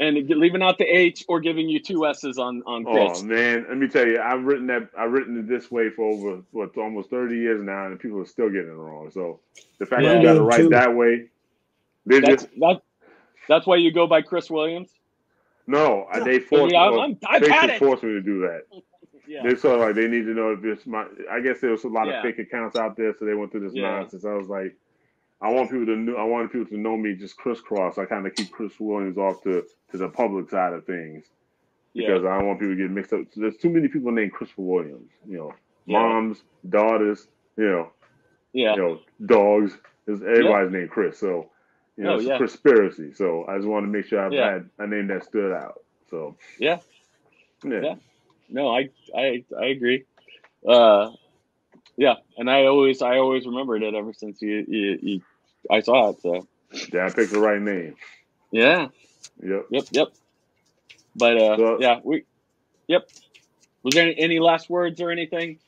and leaving out the H or giving you two S's on on Chris. Oh man, let me tell you, I've written that. I've written it this way for over what almost thirty years now, and people are still getting it wrong. So the fact Yeah. that you got to Me write too. that way, That's you? that. That's why you go by Chris Williams. No, I- they I forced. mean, I'm, I'm, I've had Facebook it. forced me to do that. Yeah. They sort of like they need to know if it's my. I guess there was a lot Yeah. of fake accounts out there, so they went through this Yeah. nonsense. I was like, I want people to know. I wanted people to know me just ChrisCross. I kind of keep Chris Williams off to to the public side of things because I don't want people to get mixed up. There's too many people named Christopher Williams. You know, moms, daughters. You know, Yeah. you know, dogs. Everybody's named Chris. So, you know, Oh, it's yeah. a conspiracy. So I just wanted to make sure I've Yeah. had a name that stood out. So, Yeah. yeah. Yeah. No, I I I agree. Uh, yeah, and I always I always remembered it ever since you you, you I saw it. So yeah, I picked the right name? yeah, Yep. yep, yep. But uh, So- yeah, we, yep. Was there any, any last words or anything?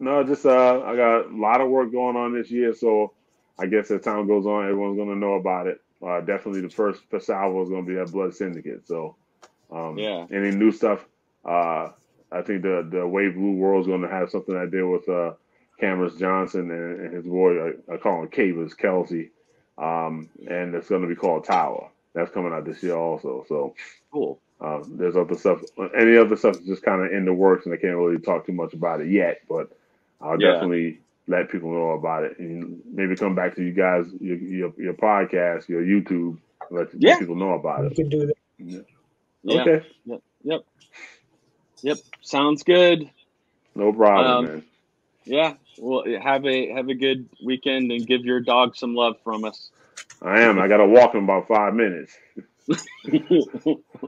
No, just uh, I got a lot of work going on this year, so I guess as time goes on, everyone's gonna know about it. Uh, definitely, the first salvo is gonna be at Blood Syndicate. So, um, Yeah. any new stuff? Uh, I think the the Wave Blue World's gonna have something I did with uh, Cameron Johnson and, and his boy. I, I call him Cavers Kelsey, um, and it's gonna be called Tower. That's coming out this year also. So. Cool. Uh, there's other stuff. Any other stuff is just kind of in the works, and I can't really talk too much about it yet. But I'll Yeah. definitely let people know about it, and maybe come back to you guys, your your, your podcast, your YouTube, let, let Yeah. people know about You it. can do that. Yeah. Okay, Yep. Yep. Yep. Sounds good. no problem, Um, man. Yeah. Well, have a have a good weekend and give your dog some love from us. I am. I got to walk in about five minutes.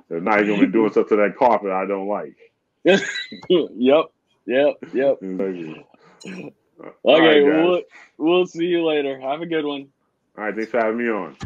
If not, you're gonna be doing stuff to that carpet I don't like. yep. Yep. Yep. Okay, right, we'll we'll see you later. Have a good one. All right, thanks for having me on.